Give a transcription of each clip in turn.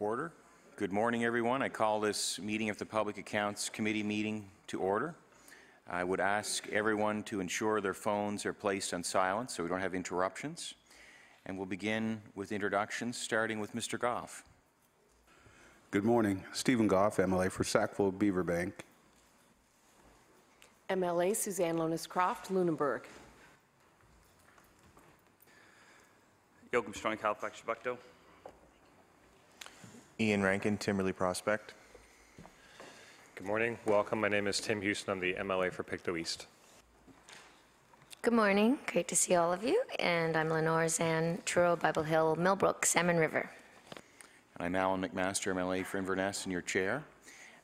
Order. Good morning, everyone. I call this meeting of the Public Accounts Committee meeting to order. I would ask everyone to ensure their phones are placed on silent so we don't have interruptions. And we'll begin with introductions, starting with Mr. Gough. Good morning. Stephen Gough, MLA for Sackville Beaverbank. MLA Suzanne Lohnes-Croft, Lunenburg. Joachim Stroink, Halifax, Chebucto. Ian Rankin, Timberlea Prospect. Good morning. Welcome. My name is Tim Houston. I'm the MLA for Pictou East. Good morning. Great to see all of you. And I'm Lenore Zann Truro, Bible Hill, Millbrook, Salmon River. And I'm Allan MacMaster, MLA for Inverness, and your chair.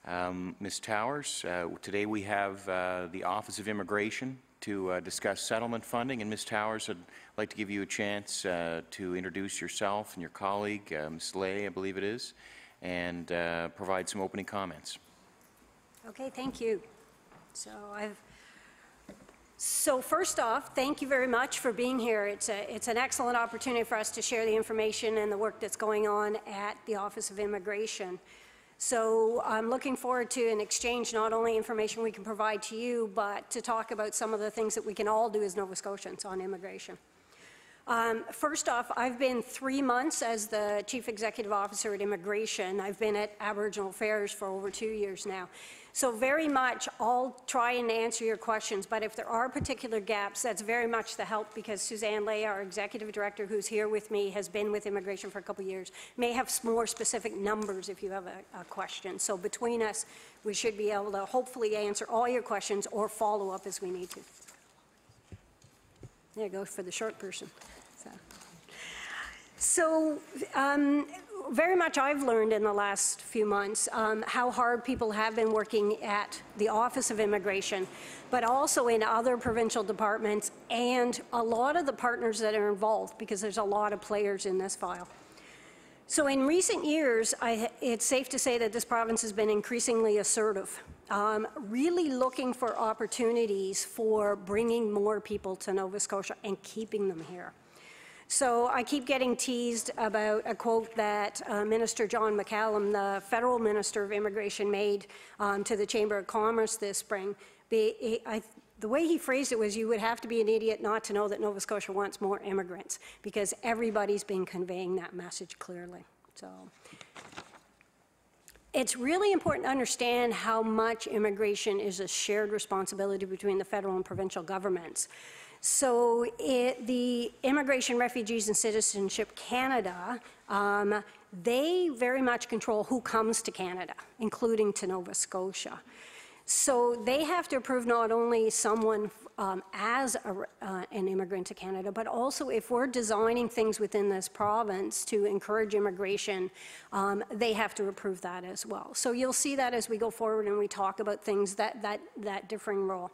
Um, Ms. Towers, uh, today we have uh, the Office of Immigration to uh, discuss settlement funding. And Ms. Towers, I'd like to give you a chance uh, to introduce yourself and your colleague, uh, Ms. Lay, I believe it is, and uh, provide some opening comments. Okay, thank you. So I've, so first off, thank you very much for being here. It's, a, it's an excellent opportunity for us to share the information and the work that's going on at the Office of Immigration. So I'm looking forward to an exchange, not only information we can provide to you, but to talk about some of the things that we can all do as Nova Scotians on immigration. Um, first off, I've been three months as the Chief Executive Officer at Immigration. I've been at Aboriginal Affairs for over two years now. So very much, I'll try and answer your questions, but if there are particular gaps, that's very much the help because Suzanne Lay, our Executive Director, who's here with me, has been with Immigration for a couple years, may have more specific numbers if you have a, a question. So between us, we should be able to hopefully answer all your questions or follow up as we need to. There you go for the short person. So, um, very much I've learned in the last few months um, how hard people have been working at the Office of Immigration, but also in other provincial departments and a lot of the partners that are involved because there's a lot of players in this file. So in recent years, I, it's safe to say that this province has been increasingly assertive um, really looking for opportunities for bringing more people to Nova Scotia and keeping them here. So I keep getting teased about a quote that uh, Minister John McCallum, the federal minister of immigration, made um, to the Chamber of Commerce this spring. I- The way he phrased it was, you would have to be an idiot not to know that Nova Scotia wants more immigrants, because everybody's been conveying that message clearly. So it's really important to understand how much immigration is a shared responsibility between the federal and provincial governments. So it, the Immigration, Refugees and Citizenship Canada, um, they very much control who comes to Canada, including to Nova Scotia. So they have to approve not only someone um, as a, uh, an immigrant to Canada, but also if we're designing things within this province to encourage immigration, um, they have to approve that as well. So you'll see that as we go forward and we talk about things that, that, that differing role.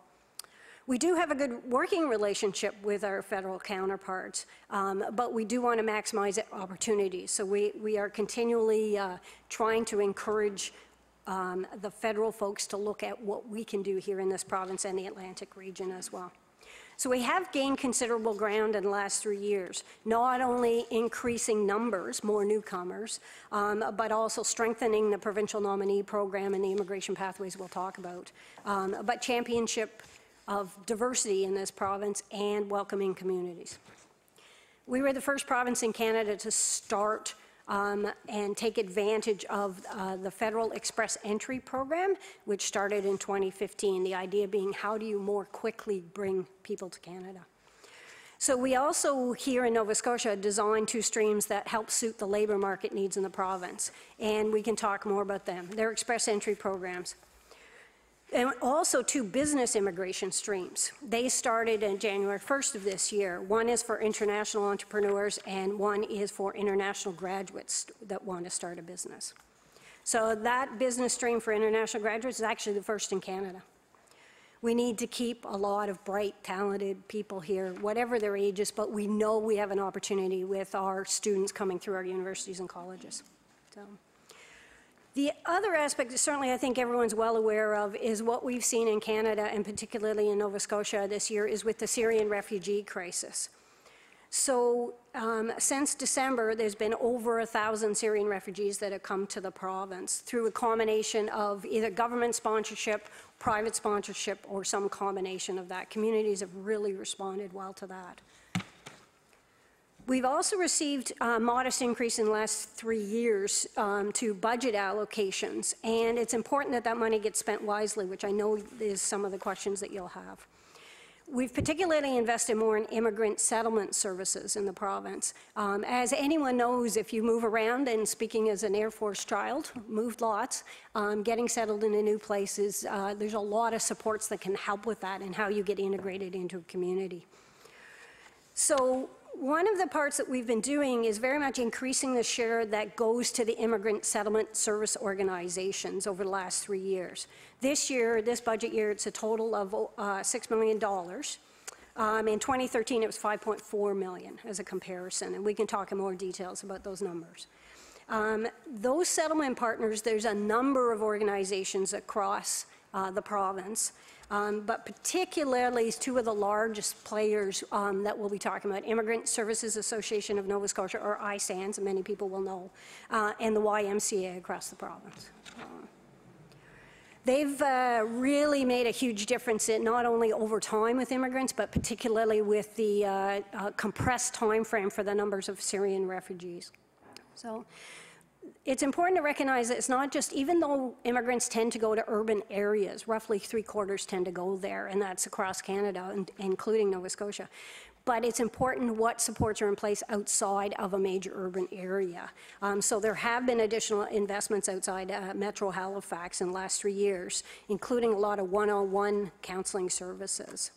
We do have a good working relationship with our federal counterparts, um, but we do want to maximize opportunities. So we, we are continually uh, trying to encourage um, the federal folks to look at what we can do here in this province and the Atlantic region as well. So we have gained considerable ground in the last three years, not only increasing numbers, more newcomers, um, but also strengthening the provincial nominee program and the immigration pathways we'll talk about, um, but championship of diversity in this province and welcoming communities. We were the first province in Canada to start um, and take advantage of uh, the Federal Express Entry Program, which started in 2015. The idea being, how do you more quickly bring people to Canada? So we also, here in Nova Scotia, designed two streams that help suit the labor market needs in the province, and we can talk more about them. They're express entry programs. And also two business immigration streams. They started in January 1st of this year. One is for international entrepreneurs, and one is for international graduates that want to start a business. So that business stream for international graduates is actually the first in Canada. We need to keep a lot of bright, talented people here, whatever their ages, but we know we have an opportunity with our students coming through our universities and colleges. So. The other aspect that certainly I think everyone's well aware of is what we've seen in Canada and particularly in Nova Scotia this year is with the Syrian refugee crisis. So um, since December, there's been over a thousand Syrian refugees that have come to the province through a combination of either government sponsorship, private sponsorship, or some combination of that. Communities have really responded well to that. We've also received a modest increase in the last three years um, to budget allocations, and it's important that that money gets spent wisely, which I know is some of the questions that you'll have. We've particularly invested more in immigrant settlement services in the province. Um, as anyone knows, if you move around, and speaking as an Air Force child, moved lots, um, getting settled into new places, uh, there's a lot of supports that can help with that and how you get integrated into a community. So one of the parts that we've been doing is very much increasing the share that goes to the immigrant settlement service organizations over the last three years. This year, this budget year, it's a total of uh, $6 million. Um, in 2013, it was 5.4 million as a comparison, and we can talk in more details about those numbers. Um, those settlement partners, there's a number of organizations across uh, the province um, but particularly two of the largest players um, that we'll be talking about, Immigrant Services Association of Nova Scotia, or ISANS, many people will know, uh, and the YMCA across the province. Um, they've uh, really made a huge difference in not only over time with immigrants, but particularly with the uh, uh compressed time frame for the numbers of Syrian refugees. So it's important to recognize that it's not just, even though immigrants tend to go to urban areas, roughly three quarters tend to go there, and that's across Canada, and, including Nova Scotia. But it's important what supports are in place outside of a major urban area. Um, so there have been additional investments outside uh, Metro Halifax in the last three years, including a lot of one-on-one counseling services.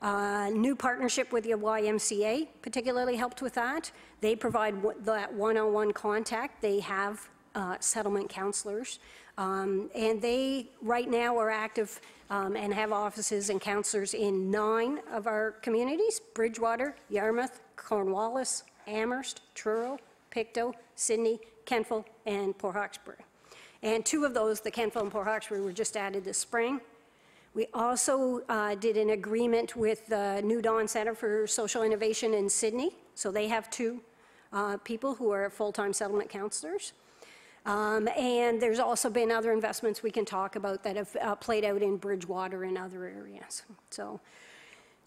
Uh, new partnership with the YMCA particularly helped with that. They provide that one-on-one contact. They have uh, settlement counselors. Um, and they, right now, are active um, and have offices and counselors in nine of our communities, Bridgewater, Yarmouth, Cornwallis, Amherst, Truro, Pictou, Sydney, Kentville, and Port Hawkesbury. And two of those, the Canfield and Port Hawkesbury, were just added this spring. We also uh, did an agreement with the New Dawn Center for Social Innovation in Sydney. So they have two uh, people who are full-time settlement counselors. Um, And there's also been other investments we can talk about that have uh, played out in Bridgewater and other areas. So,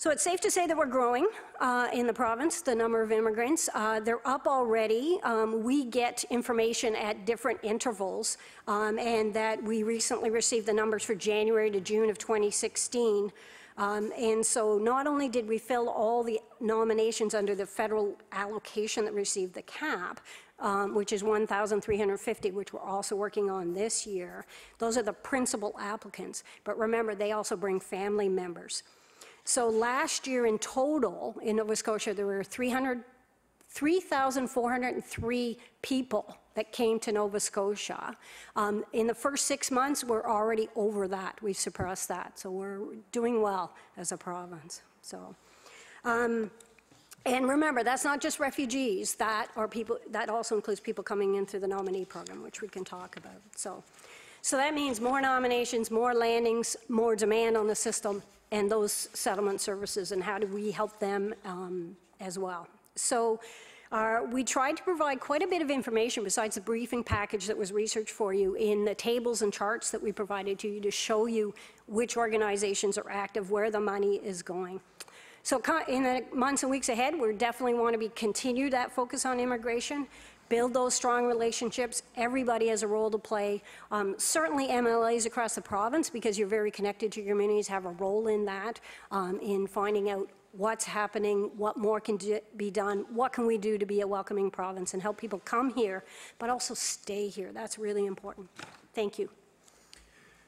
so it's safe to say that we're growing uh, in the province, the number of immigrants. Uh, They're up already. Um, We get information at different intervals, um, and that we recently received the numbers for January to June of 2016. Um, And so not only did we fill all the nominations under the federal allocation that received the cap, um, which is 1,350, which we're also working on this year. Those are the principal applicants. But remember, they also bring family members. So last year in total, in Nova Scotia, there were 300, 3,403 people that came to Nova Scotia. Um, In the first six months, we're already over that. We've surpassed that. So we're doing well as a province, so. um, And remember, that's not just refugees, that are people, that also includes people coming in through the nominee program, which we can talk about, so. So that means more nominations, more landings, more demand on the system, and those settlement services, and how do we help them um, as well. So uh, we tried to provide quite a bit of information besides the briefing package that was researched for you in the tables and charts that we provided to you to show you which organizations are active, where the money is going. So in the months and weeks ahead, we definitely want to be, continue that focus on immigration, build those strong relationships. Everybody has a role to play. Um, Certainly MLAs across the province, because you're very connected to your communities, have a role in that, um, in finding out what's happening, what more can do- be done, what can we do to be a welcoming province and help people come here, but also stay here. That's really important. Thank you.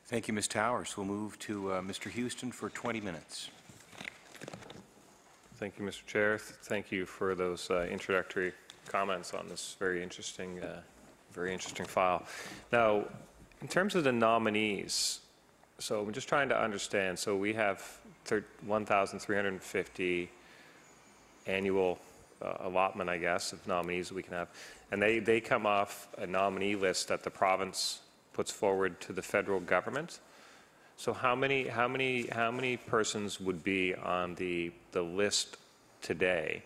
Thank you, Ms. Towers. We'll move to uh, Mr. Houston for 20 minutes. Thank you, Mr. Chair. Th- Thank you for those uh, introductory comments on this very interesting, uh, very interesting file. Now, in terms of the nominees, so I'm just trying to understand, so we have 1,350 annual uh, allotment, I guess, of nominees we can have, and they, they come off a nominee list that the province puts forward to the federal government. So how many, how many, how many persons would be on the, the list today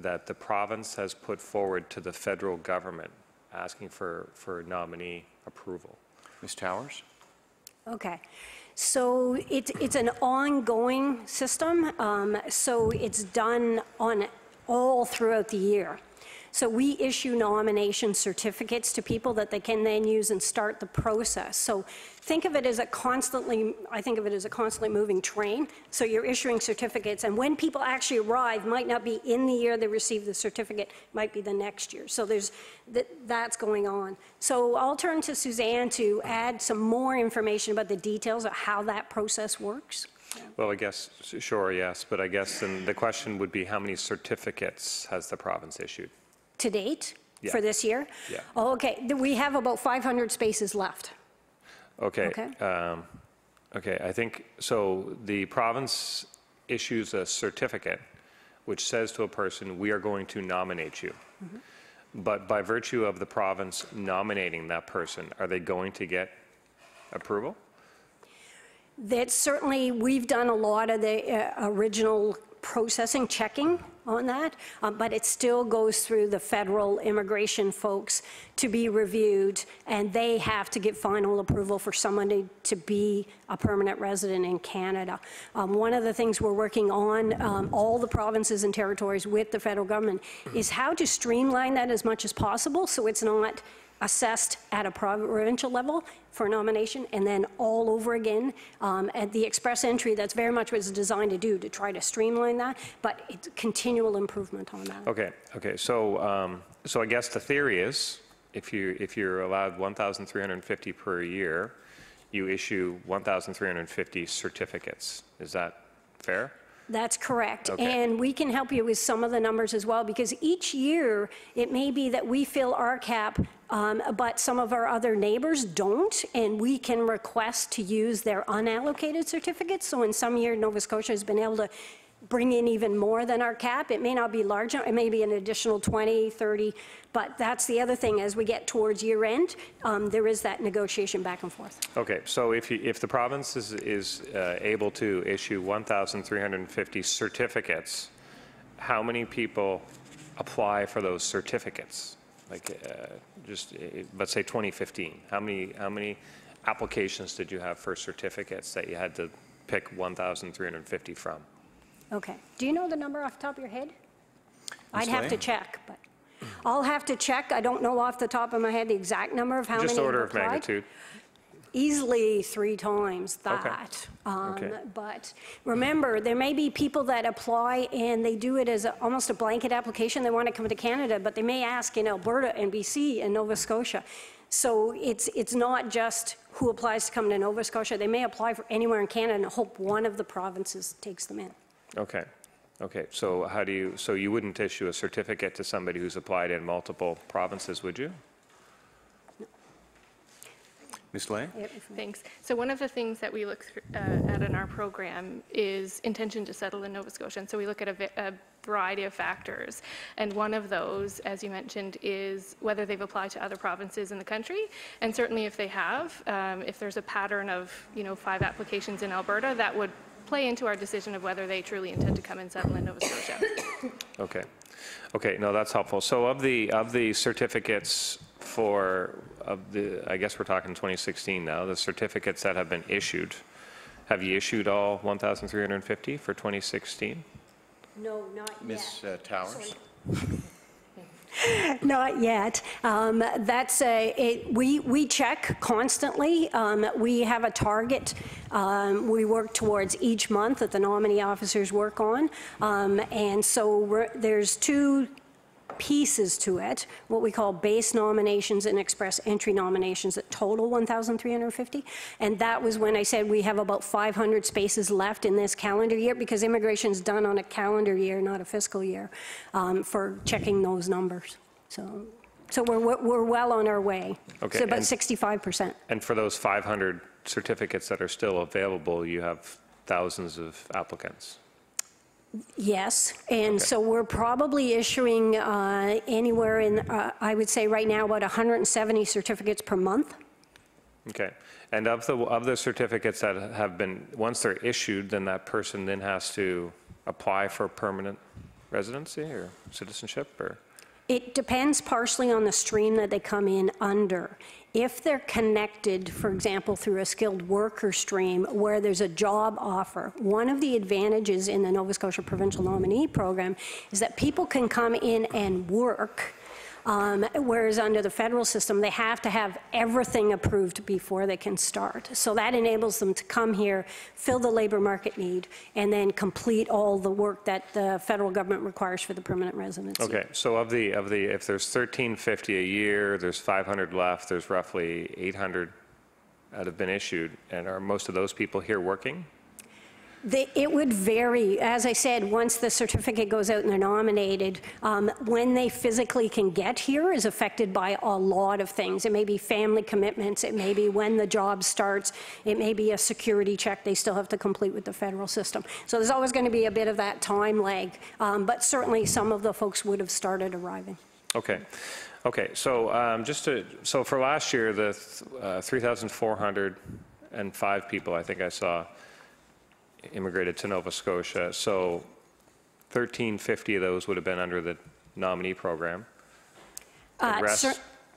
that the province has put forward to the federal government asking for, for nominee approval? Ms. Towers? Okay. So it's, it's an ongoing system, um, so it's done on, all throughout the year. So we issue nomination certificates to people that they can then use and start the process. So think of it as a constantly, I think of it as a constantly moving train. So you're issuing certificates, and when people actually arrive, might not be in the year they receive the certificate, might be the next year. So there's, that, that's going on. So I'll turn to Suzanne to add some more information about the details of how that process works. Well, I guess, sure, yes, but I guess then the question would be how many certificates has the province issued? To date, for this year? Yeah. Oh, okay, Th- we have about 500 spaces left. Okay. Okay. um, Okay, I think, so the province issues a certificate which says to a person, we are going to nominate you. Mm-hmm. But by virtue of the province nominating that person, are they going to get approval? That certainly, we've done a lot of the uh, original processing, checking on that, uh, but it still goes through the federal immigration folks to be reviewed, and they have to get final approval for someone to, to be a permanent resident in Canada. Um, One of the things we're working on, um, all the provinces and territories with the federal government, is how to streamline that as much as possible, so it's not assessed at a provincial level for nomination, and then all over again um, at the express entry. That's very much what it's designed to do, to try to streamline that, but it's continual improvement on that. Okay, okay, so, um, so I guess the theory is, if you, if you're allowed 1,350 per year, you issue 1,350 certificates. Is that fair? That's correct. Okay. And we can help you with some of the numbers as well, because each year, it may be that we fill our cap, um, but some of our other neighbors don't, and we can request to use their unallocated certificates. So in some year, Nova Scotia has been able to bring in even more than our cap. It may not be large, it may be an additional 20, 30, but that's the other thing, as we get towards year end, um, there is that negotiation back and forth. Okay, so if, you- if the province is, is uh, able to issue 1,350 certificates, how many people apply for those certificates? Like, uh, just, uh, let's say 2015, how many, how many applications did you have for certificates that you had to pick 1,350 from? Okay. Do you know the number off the top of your head? I'd have to check, but I'll have to check. I don't know off the top of my head the exact number of how many Just have order of applied. magnitude? Easily three times that. Um, Okay. But remember, there may be people that apply and they do it as a- almost a blanket application. They want to come to Canada, but they may ask in Alberta and BC and Nova Scotia. So it's, it's not just who applies to come to Nova Scotia. They may apply for anywhere in Canada and hope one of the provinces takes them in. Okay, okay, so how do you, so you wouldn't issue a certificate to somebody who's applied in multiple provinces, would you? Ms. Lay? Yep, Thanks. So one of the things that we look thr- uh, at in our program is intention to settle in Nova Scotia. And so we look at a a variety of factors. And one of those, as you mentioned, is whether they've applied to other provinces in the country. And certainly if they have, um, if there's a pattern of, you know, five applications in Alberta, that would play into our decision of whether they truly intend to come and settle in Nova Scotia. Okay, okay, no, that's helpful. So of the, of the certificates for, of the, I guess we're talking 2016 now, the certificates that have been issued, have you issued all 1,350 for 2016? No, not yet. Ms. uh, Towers? Not yet. Um, That's, a- it- we we check constantly. Um, We have a target um, we work towards each month that the nominee officers work on. Um, And so there's two pieces to it, what we call base nominations and express entry nominations that total 1,350. And that was when I said we have about 500 spaces left in this calendar year, because immigration is done on a calendar year, not a fiscal year, um, for checking those numbers. So, so we're, we're well on our way. Okay, So about and- 65%. And for those 500 certificates that are still available, you have thousands of applicants? Yes, and so we're probably issuing uh, anywhere in, uh, I would say right now, about 170 certificates per month. Okay. And of the, of the certificates that have been, once they're issued, then that person then has to apply for permanent residency or citizenship, or? It depends partially on the stream that they come in under. If they're connected, for example, through a skilled worker stream where there's a job offer, one of the advantages in the Nova Scotia Provincial Nominee Program is that people can come in and work, um, whereas under the federal system, they have to have everything approved before they can start. So that enables them to come here, fill the labor market need, and then complete all the work that the federal government requires for the permanent residency. Okay, so of the, of the, if there's 1350 a year, there's 500 left, there's roughly 800 that have been issued, and are most of those people here working? They- It would vary. As I said, once the certificate goes out and they're nominated, um, when they physically can get here is affected by a lot of things. It may be family commitments, it may be when the job starts, it may be a security check they still have to complete with the federal system. So there's always going to be a bit of that time lag, um, but certainly some of the folks would have started arriving. Okay, okay, so um, just to, so for last year, the th- uh, 3,405 people, I think I saw, immigrated to Nova Scotia, so 1,350 of those would have been under the nominee program. The Uh, rest, cer-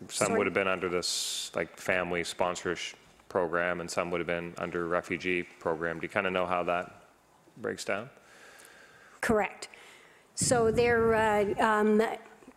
some sorry. would have been under this, like, family sponsorship program, and some would have been under refugee program. Do you kind of know how that breaks down? Correct. So there, uh, um,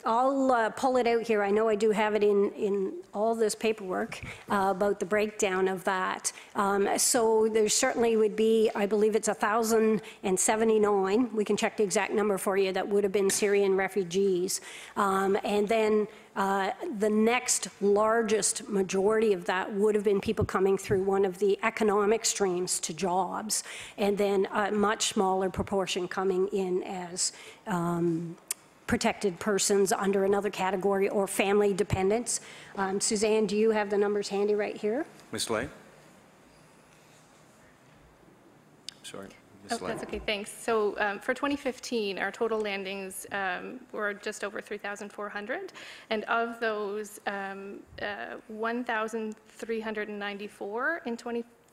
I'll uh, pull it out here. I know I do have it in, in all this paperwork uh, about the breakdown of that. Um, So there certainly would be, I believe it's 1,079, we can check the exact number for you, that would have been Syrian refugees. Um, And then uh, the next largest majority of that would have been people coming through one of the economic streams to jobs, and then a much smaller proportion coming in as um, protected persons under another category or family dependents. Um, Suzanne, do you have the numbers handy right here? Ms. Lay? Sorry. Oh, that's okay, thanks. So um, for 2015, our total landings um, were just over 3,400, and of those, um, uh, 1,394 in 2015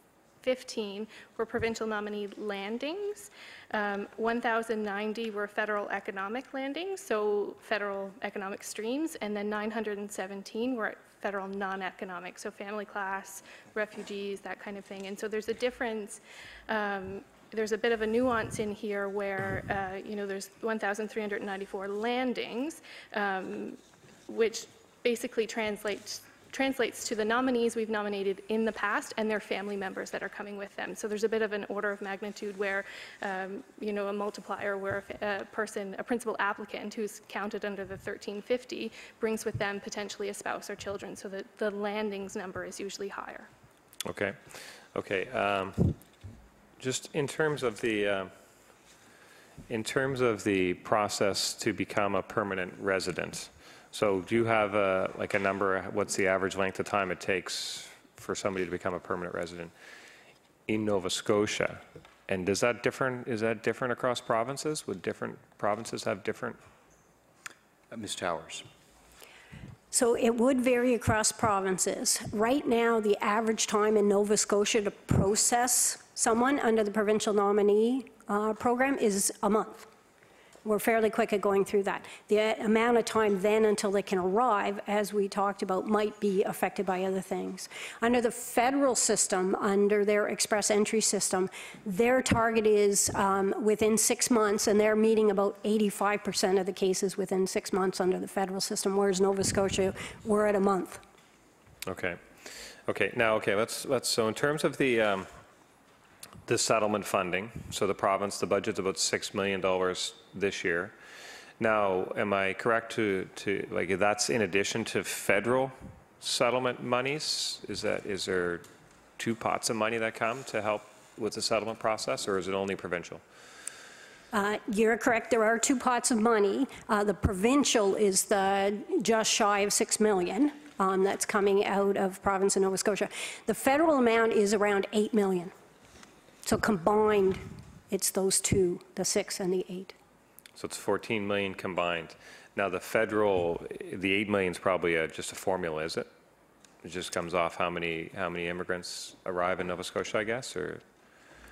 were provincial nominee landings. Um, 1,090 were federal economic landings, so federal economic streams, and then 917 were federal non-economic, so family class, refugees, that kind of thing. And so there's a difference um, there's a bit of a nuance in here where, uh, you know, there's 1,394 landings, um, which basically translates translates to the nominees we've nominated in the past and their family members that are coming with them. So there's a bit of an order of magnitude where, um, you know, a multiplier where a person, a principal applicant who's counted under the 1350 brings with them potentially a spouse or children, so that the landings number is usually higher. Okay, okay. um, Just in terms of the, uh, in terms of the process to become a permanent resident, so do you have a, like a number, what's the average length of time it takes for somebody to become a permanent resident in Nova Scotia? And does that different, is that different across provinces? Would different provinces have different? Uh, Ms. Towers? So it would vary across provinces. Right now, the average time in Nova Scotia to process someone under the provincial nominee uh, program is a month. We're fairly quick at going through that. The amount of time then until they can arrive, as we talked about, might be affected by other things. Under the federal system, under their express entry system, their target is um, within six months, and they're meeting about 85% of the cases within six months under the federal system, whereas Nova Scotia, we're at a month. Okay, okay, now, okay, let's, let's, so in terms of the, um, the settlement funding, so the province, the budget's about $6 million this year. Now, am I correct to, to, like, that's in addition to federal settlement monies? Is that, is there two pots of money that come to help with the settlement process, or is it only provincial? Uh, You're correct, there are two pots of money. Uh, The provincial is the just shy of 6 million um, that's coming out of province of Nova Scotia. The federal amount is around 8 million. So combined, it's those two, the 6 and the 8. So it's 14 million combined. Now, the federal, the 8 million is probably a- just a formula, is it? It just comes off how many, how many immigrants arrive in Nova Scotia, I guess, or?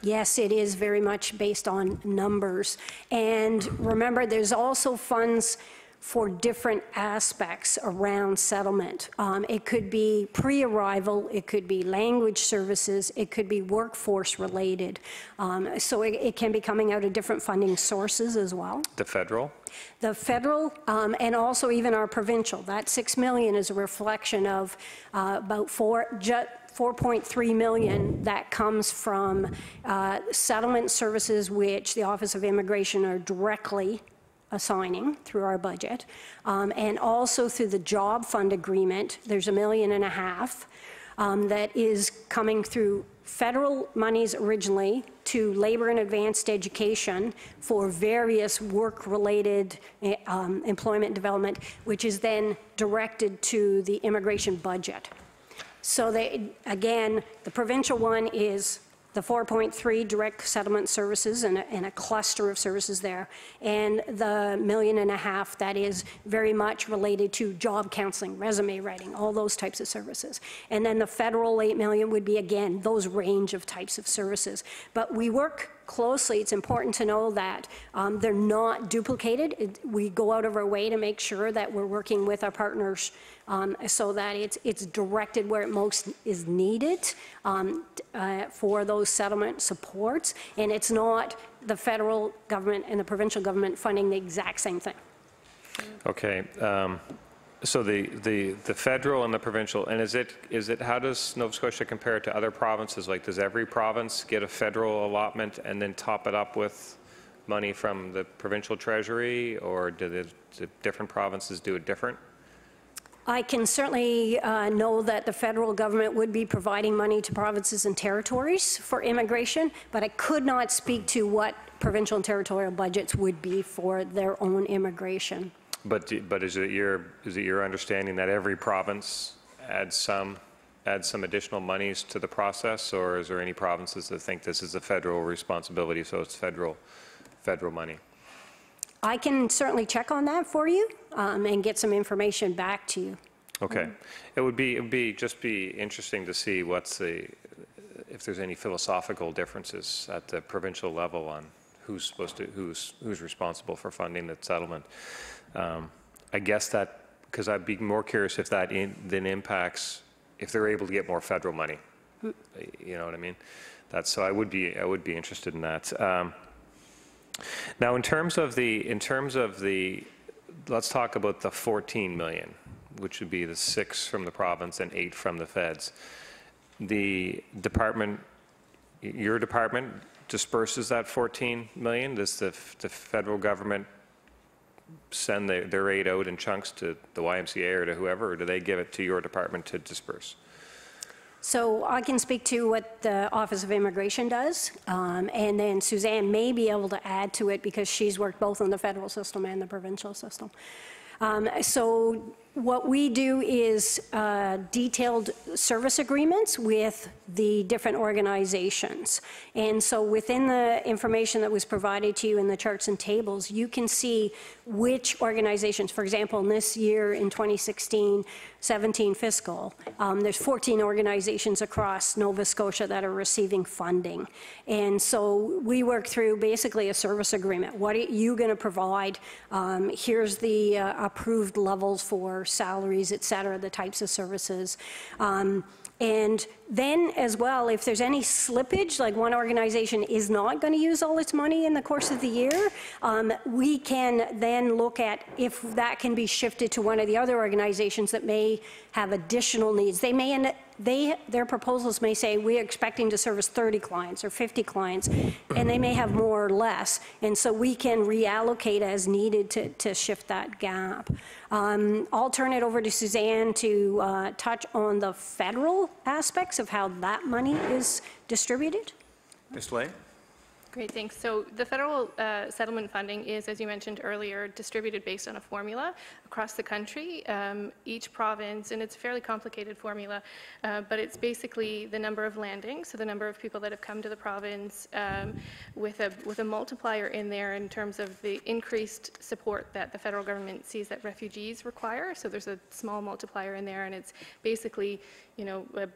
Yes, it is very much based on numbers. And remember, there's also funds for different aspects around settlement. Um, It could be pre-arrival, it could be language services, it could be workforce-related. Um, So it it can be coming out of different funding sources as well. The federal? The federal um, and also even our provincial, that 6 million is a reflection of uh, about four, ju- 4.3 million that comes from uh, settlement services which the Office of Immigration are directly assigning through our budget. Um, And also through the job fund agreement, there's a million and a half um, that is coming through federal monies originally to labor and advanced education for various work-related eh, um, employment development, which is then directed to the immigration budget. So they, again, the provincial one is the 4.3 direct settlement services and a, and a cluster of services there, and the million and a half that is very much related to job counseling, resume writing, all those types of services. And then the federal 8 million would be, again, those range of types of services. But we work closely, it's important to know that um, they're not duplicated. It- We go out of our way to make sure that we're working with our partners um, so that it's, it's directed where it most is needed um, uh, for those settlement supports, and it's not the federal government and the provincial government funding the exact same thing. Okay, um, so the, the, the federal and the provincial, and is it, is it, how does Nova Scotia compare to other provinces? Like, does every province get a federal allotment and then top it up with money from the provincial treasury? Or do the, different provinces do it different? I can certainly uh, know that the federal government would be providing money to provinces and territories for immigration, but I could not speak to what provincial and territorial budgets would be for their own immigration. But, but is it your, is it your understanding that every province adds some add some additional monies to the process, or is there any provinces that think this is a federal responsibility, so it's federal, federal money? I can certainly check on that for you um, and get some information back to you. Okay. It would be, it would be, just be interesting to see what's the, if there's any philosophical differences at the provincial level on who's supposed to, who's, who's responsible for funding the settlement. Um, I guess that, because I'd be more curious if that in- then impacts, if they're able to get more federal money. You know what I mean? That's, so I would be, I would be interested in that. Um, Now, in terms of the, in terms of the, let's talk about the 14 million, which would be the six from the province and eight from the feds. The department, your department disperses that 14 million? Does the, the federal government send their, their aid out in chunks to the YMCA or to whoever, or do they give it to your department to disperse? So I can speak to what the Office of Immigration does, um, and then Suzanne may be able to add to it because she's worked both in the federal system and the provincial system. Um, So what we do is uh, detailed service agreements with the different organizations. And so within the information that was provided to you in the charts and tables, you can see which organizations, for example, in this year, in 2016, 17 fiscal, um, there's 14 organizations across Nova Scotia that are receiving funding. And so we work through basically a service agreement. What are you going to provide? Um, Here's the uh, approved levels for salaries, et cetera, the types of services. Um, And then, as well, if there's any slippage, like one organization is not going to use all its money in the course of the year, um, we can then look at if that can be shifted to one of the other organizations that may have additional needs. They may, they, their proposals may say, we're expecting to service 30 clients or 50 clients, and they may have more or less. And so we can reallocate as needed to, to shift that gap. Um, I'll turn it over to Suzanne to uh, touch on the federal aspects of how that money is distributed. Ms. Ley? Great, thanks. So the federal uh, settlement funding is, as you mentioned earlier, distributed based on a formula across the country. Um, Each province, and it's a fairly complicated formula, uh, but it's basically the number of landings, so the number of people that have come to the province um, with a, with a multiplier in there in terms of the increased support that the federal government sees that refugees require. So there's a small multiplier in there, and it's basically, you know, a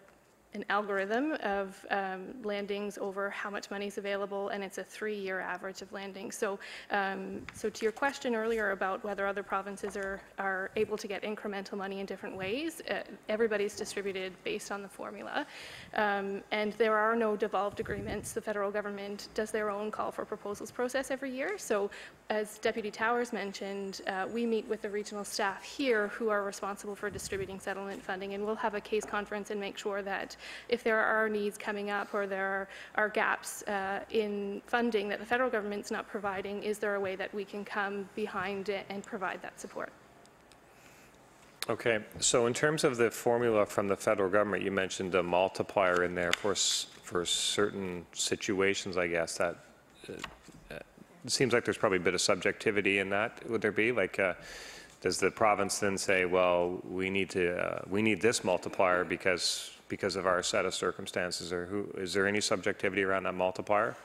an algorithm of um, landings over how much money is available, and it's a three-year average of landings. So, um, so to your question earlier about whether other provinces are, are able to get incremental money in different ways, uh, everybody's distributed based on the formula. Um, and there are no devolved agreements. The federal government does their own call for proposals process every year. So as Deputy Towers mentioned, uh, we meet with the regional staff here who are responsible for distributing settlement funding, and we'll have a case conference and make sure that if there are needs coming up or there are, are gaps uh, in funding that the federal government's not providing, is there a way that we can come behind it and provide that support? Okay, so in terms of the formula from the federal government, you mentioned a multiplier in there for, for certain situations, I guess, that, uh, it seems like there's probably a bit of subjectivity in that, would there be? Like, uh, does the province then say, well, we need to, uh, we need this multiplier because, because of our set of circumstances, or who, is there any subjectivity around that multiplier?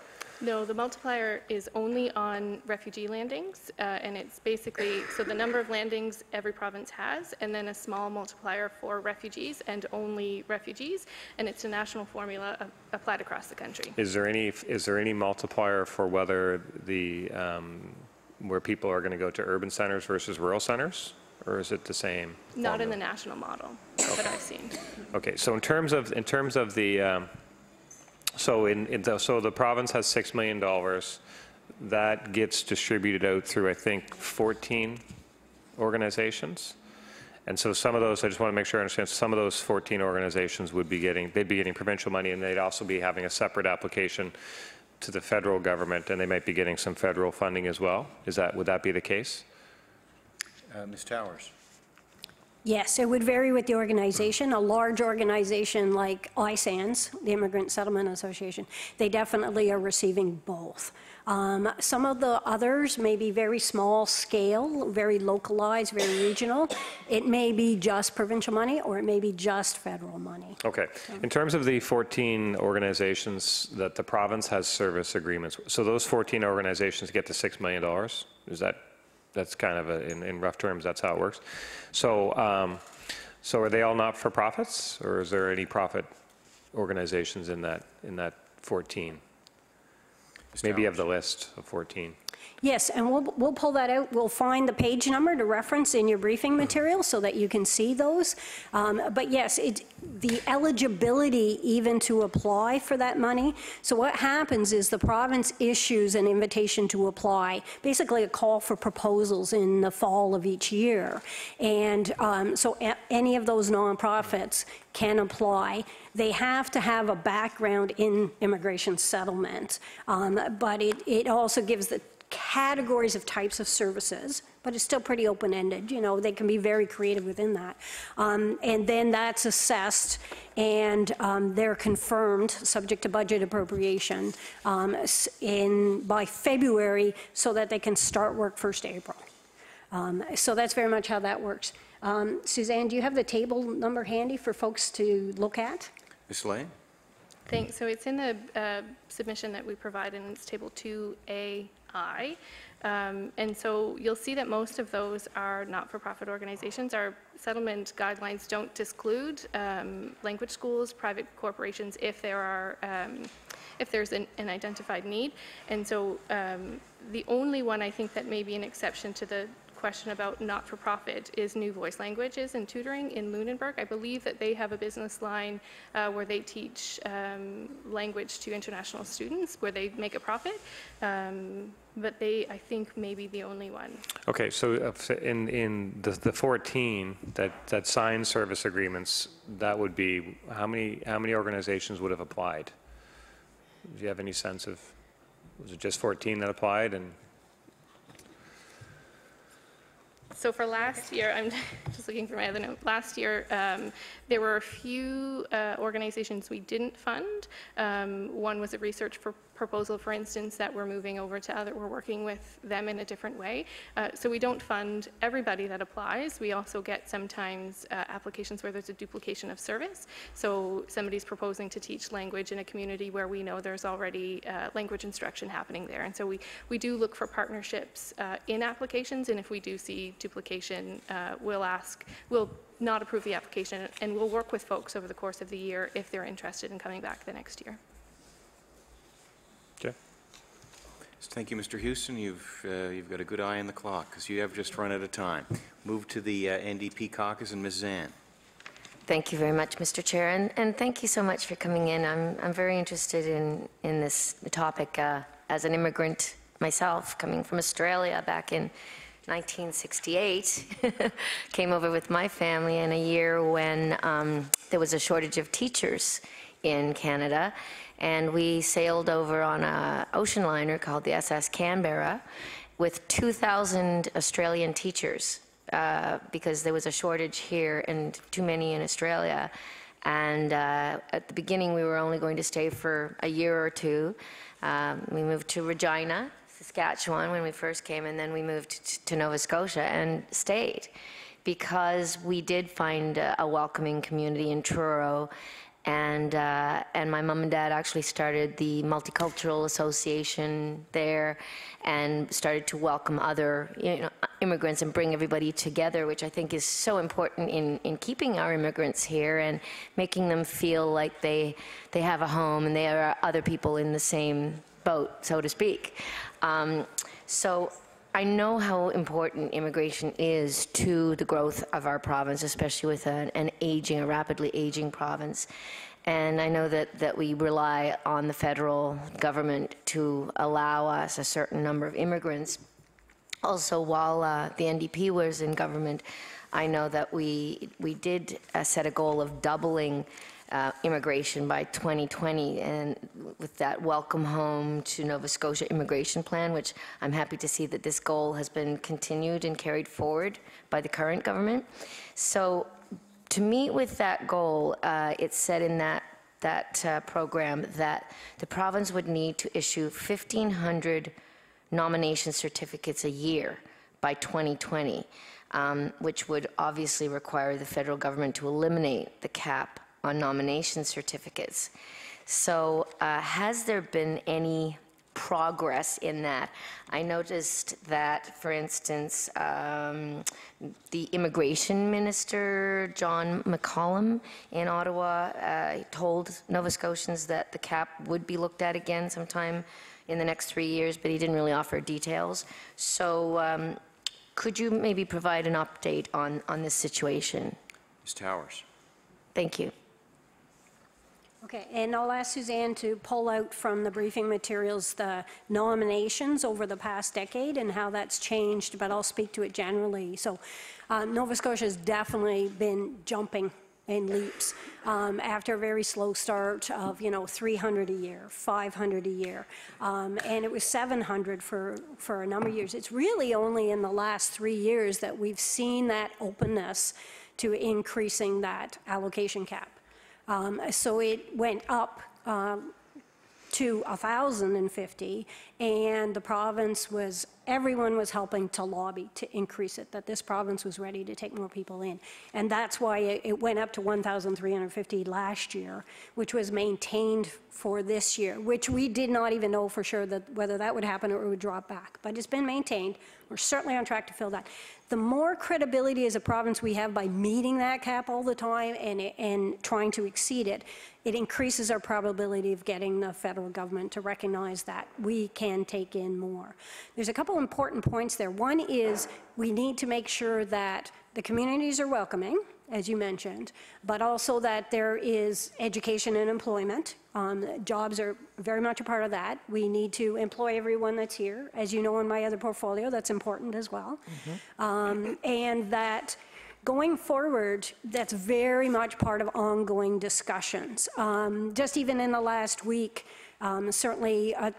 No, the multiplier is only on refugee landings, uh, and it's basically, so the number of landings every province has, and then a small multiplier for refugees and only refugees, and it's a national formula uh, applied across the country. Is there any, is there any multiplier for whether the, um, where people are going to go to urban centers versus rural centers? Or is it the same? Not in the national model that I've seen. Okay, so in terms of, in terms of the, um, so in, in the- so the province has $6 million. That gets distributed out through, I think, 14 organizations? And so some of those, I just want to make sure I understand, some of those 14 organizations would be getting, they'd be getting provincial money, and they'd also be having a separate application to the federal government, and they might be getting some federal funding as well? Is that, would that be the case? Uh, Ms. Towers? Yes, it would vary with the organization. A large organization like ISANS, the Immigrant Settlement Association, they definitely are receiving both. Um, Some of the others may be very small scale, very localized, very regional. It may be just provincial money, or it may be just federal money. Okay. In terms of the 14 organizations that the province has service agreements, so those 14 organizations get to $6 million? Is that, that's kind of, a- in in rough terms, that's how it works? So, um, so are they all not-for-profits, or is there any profit organizations in that, in that 14? Maybe you have the list of 14. Yes, and we'll, we'll pull that out. We'll find the page number to reference in your briefing material so that you can see those. Um, But yes, it, the eligibility even to apply for that money, so what happens is the province issues an invitation to apply, basically a call for proposals in the fall of each year. And um, so any of those nonprofits can apply. They have to have a background in immigration settlement, Um, but it, it also gives the categories of types of services, but it's still pretty open-ended, you know, they can be very creative within that. Um, And then that's assessed, and um, they're confirmed, subject to budget appropriation, um, in, by February, so that they can start work 1st April. Um, So that's very much how that works. Um, Suzanne, do you have the table number handy for folks to look at? Ms. Lane? Thanks. So it's in the uh, submission that we provide, and it's Table 2AI. Um, And so you'll see that most of those are not-for-profit organizations. Our settlement guidelines don't disclude um, language schools, private corporations, if there are, um, if there's an an identified need. And so um, the only one I think that may be an exception to the question about not-for-profit is New Voice Languages and Tutoring in Lunenburg. I believe that they have a business line uh, where they teach um, language to international students, where they make a profit. Um, But they, I think, may be the only one. Okay, so uh, in, in the the 14 that, that signed service agreements, that would be, how many, how many organizations would have applied? Do you have any sense of, was it just 14 that applied and? So for last year, I'm just looking for my other note. Last year, um, there were a few uh, organizations we didn't fund. Um, One was a research pro- proposal, for instance, that we're moving over to other, we're working with them in a different way. Uh, So we don't fund everybody that applies. We also get sometimes uh, applications where there's a duplication of service. So somebody's proposing to teach language in a community where we know there's already uh, language instruction happening there. And so we, we do look for partnerships uh, in applications, and if we do see duplication, uh, we'll ask, we'll not approve the application, and we'll work with folks over the course of the year if they're interested in coming back the next year. Okay. Thank you, Mr. Houston. You've, uh, you've got a good eye on the clock, because you have just run out of time. Move to the uh, NDP caucus, and Ms. Zann. Thank you very much, Mr. Chair, and, and thank you so much for coming in. I'm, I'm very interested in, in this topic uh, as an immigrant myself, coming from Australia back in 1968. Came over with my family in a year when um, there was a shortage of teachers in Canada, and we sailed over on a ocean liner called the SS Canberra with 2,000 Australian teachers uh, because there was a shortage here and too many in Australia. And uh, at the beginning, we were only going to stay for a year or two. Um, we moved to Regina, Saskatchewan, when we first came, and then we moved to Nova Scotia and stayed because we did find a, a welcoming community in Truro. And, uh, and my mom and dad actually started the Multicultural Association there and started to welcome other you know, immigrants and bring everybody together, which I think is so important in, in keeping our immigrants here and making them feel like they, they have a home and there are other people in the same boat, so to speak. Um, so I know how important immigration is to the growth of our province, especially with an, an aging, a rapidly aging province. And I know that, that we rely on the federal government to allow us a certain number of immigrants. Also, while uh, the NDP was in government, I know that we, we did uh, set a goal of doubling uh, immigration by 2020, and with that Welcome Home to Nova Scotia immigration plan, which I'm happy to see that this goal has been continued and carried forward by the current government. So to meet with that goal, uh, it's said in that, that uh, program that the province would need to issue 1,500 nomination certificates a year by 2020, um, which would obviously require the federal government to eliminate the cap on nomination certificates. So uh, has there been any progress in that? I noticed that, for instance, um, the immigration minister, John McCallum, in Ottawa, uh, told Nova Scotians that the cap would be looked at again sometime in the next three years, but he didn't really offer details. So um, could you maybe provide an update on, on this situation? Ms. Towers. Thank you. Okay, and I'll ask Suzanne to pull out from the briefing materials the nominations over the past decade and how that's changed, but I'll speak to it generally. So uh, Nova Scotia has definitely been jumping in leaps um, after a very slow start of, you know, 300 a year, 500 a year, um, and it was 700 for, for a number of years. It's really only in the last three years that we've seen that openness to increasing that allocation cap. Um, So it went up um, to 1,050, and the province was, everyone was helping to lobby to increase it, that this province was ready to take more people in. And that's why it went up to 1,350 last year, which was maintained for this year, which we did not even know for sure that whether that would happen or it would drop back. But it's been maintained. We're certainly on track to fill that. The more credibility as a province we have by meeting that cap all the time and, and trying to exceed it, it increases our probability of getting the federal government to recognize that we can take in more. There's a couple important points there. One is we need to make sure that the communities are welcoming, as you mentioned, but also that there is education and employment. Um, Jobs are very much a part of that. We need to employ everyone that's here. As you know, in my other portfolio, that's important as well. Um, And that going forward, that's very much part of ongoing discussions. Um, Just even in the last week, um, certainly uh,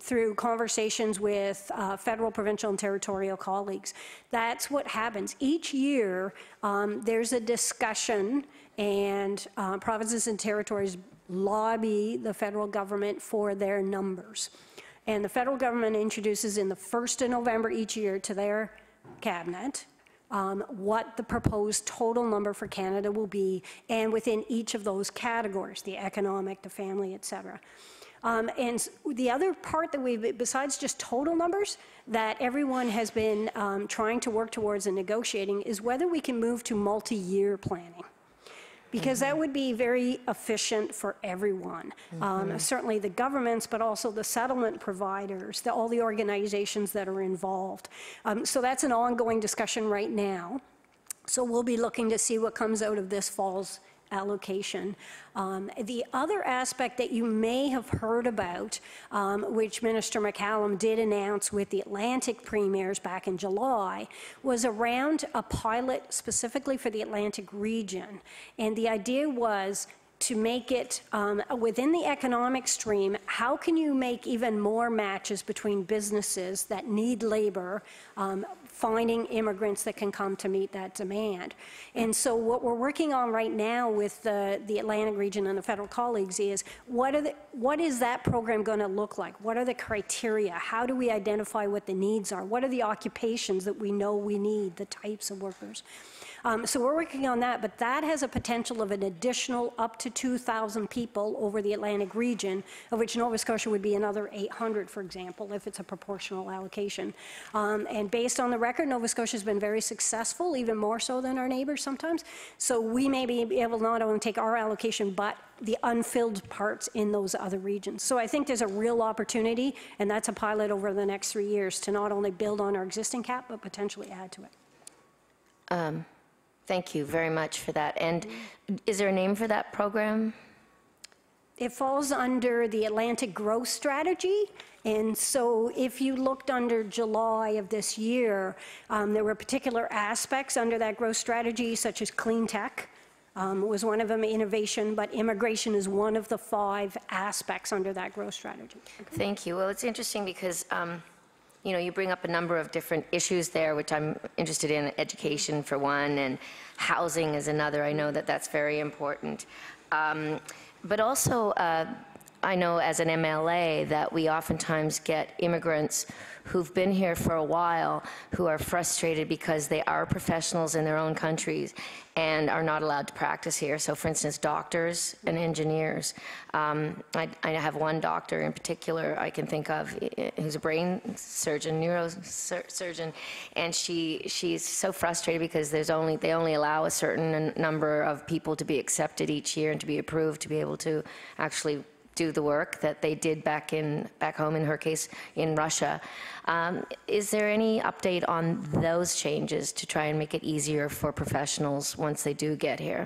through conversations with uh, federal, provincial, and territorial colleagues. That's what happens. Each year, um, there's a discussion, and uh, provinces and territories lobby the federal government for their numbers. And the federal government introduces in the first of November each year to their cabinet um, what the proposed total number for Canada will be, and within each of those categories, the economic, the family, et cetera. Um, And the other part that we've, besides just total numbers, that everyone has been um, trying to work towards and negotiating is whether we can move to multi-year planning. Because that would be very efficient for everyone. Um, Certainly the governments, but also the settlement providers, the- all the organizations that are involved. Um, So that's an ongoing discussion right now. So we'll be looking to see what comes out of this fall's allocation. Um, The other aspect that you may have heard about, um, which Minister McCallum did announce with the Atlantic premiers back in July, was around a pilot specifically for the Atlantic region. And the idea was to make it um, within the economic stream, how can you make even more matches between businesses that need labor, um, finding immigrants that can come to meet that demand? And so what we're working on right now with the, the Atlantic region and the federal colleagues is what are the, what is that program going to look like? What are the criteria? How do we identify what the needs are? What are the occupations that we know we need, the types of workers? Um, So we're working on that, but that has a potential of an additional up to 2,000 people over the Atlantic region, of which Nova Scotia would be another 800, for example, if it's a proportional allocation. Um, And based on the record, Nova Scotia's been very successful, even more so than our neighbors sometimes. So we may be able not only take our allocation, but the unfilled parts in those other regions. So I think there's a real opportunity, and that's a pilot over the next three years, to not only build on our existing cap, but potentially add to it. Thank you very much for that. And is there a name for that program? It falls under the Atlantic Growth Strategy. And so if you looked under July of this year, um, there were particular aspects under that growth strategy, such as clean tech, um, was one of them, innovation, but immigration is one of the five aspects under that growth strategy. Thank you. Well, it's interesting because, um, you know, you bring up a number of different issues there, which I'm interested in, education for one, and housing is another. I know that that's very important. Um, But also, uh, I know as an MLA that we oftentimes get immigrants who've been here for a while who are frustrated because they are professionals in their own countries and are not allowed to practice here. So for instance, doctors and engineers. Um, I, I have one doctor in particular I can think of who's a brain surgeon, neurosurgeon, and she, she's so frustrated because there's only, they only allow a certain number of people to be accepted each year and to be approved to be able to actually do the work that they did back in, back home, in her case, in Russia. Um, Is there any update on those changes to try and make it easier for professionals once they do get here?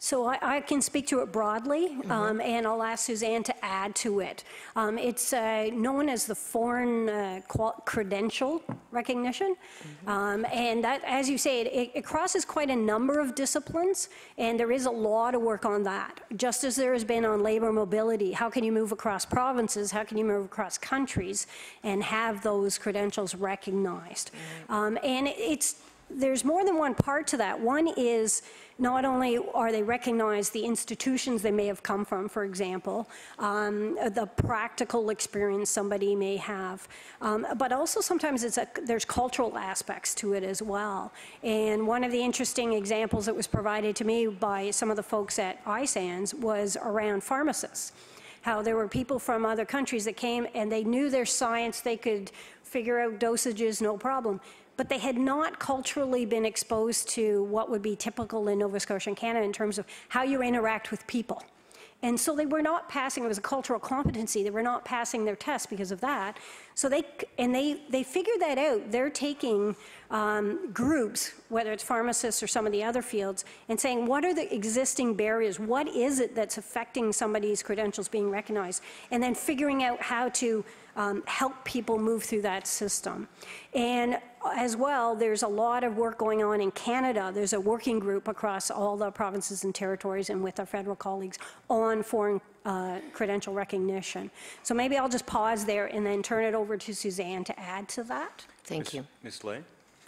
So I, I can speak to it broadly, Mm-hmm. um, and I'll ask Suzanne to add to it. Um, It's uh, known as the Foreign uh, Credential Recognition, Mm-hmm. Um, and that, as you say, it- it crosses quite a number of disciplines, and there is a lot of work on that. Just as there has been on labor mobility, how can you move across provinces, how can you move across countries, and have those credentials recognized? Um, And it- it's there's more than one part to that. One is not only are they recognized the institutions they may have come from, for example, um, the practical experience somebody may have, um, but also sometimes it's a, there's cultural aspects to it as well. And one of the interesting examples that was provided to me by some of the folks at ISANS was around pharmacists how there were people from other countries that came and they knew their science, they could figure out dosages, no problem. But they had not culturally been exposed to what would be typical in Nova Scotia and Canada in terms of how you interact with people. And so they were not passing, it was a cultural competency, they were not passing their test because of that. So they, and they, they figured that out. They're taking um, groups, whether it's pharmacists or some of the other fields, and saying, what are the existing barriers? What is it that's affecting somebody's credentials being recognized? And then figuring out how to um, help people move through that system. And as well, there's a lot of work going on in Canada. There's a working group across all the provinces and territories and with our federal colleagues on foreign uh, credential recognition. So maybe I'll just pause there and then turn it over to Suzanne to add to that. Thank you. Ms. Ley?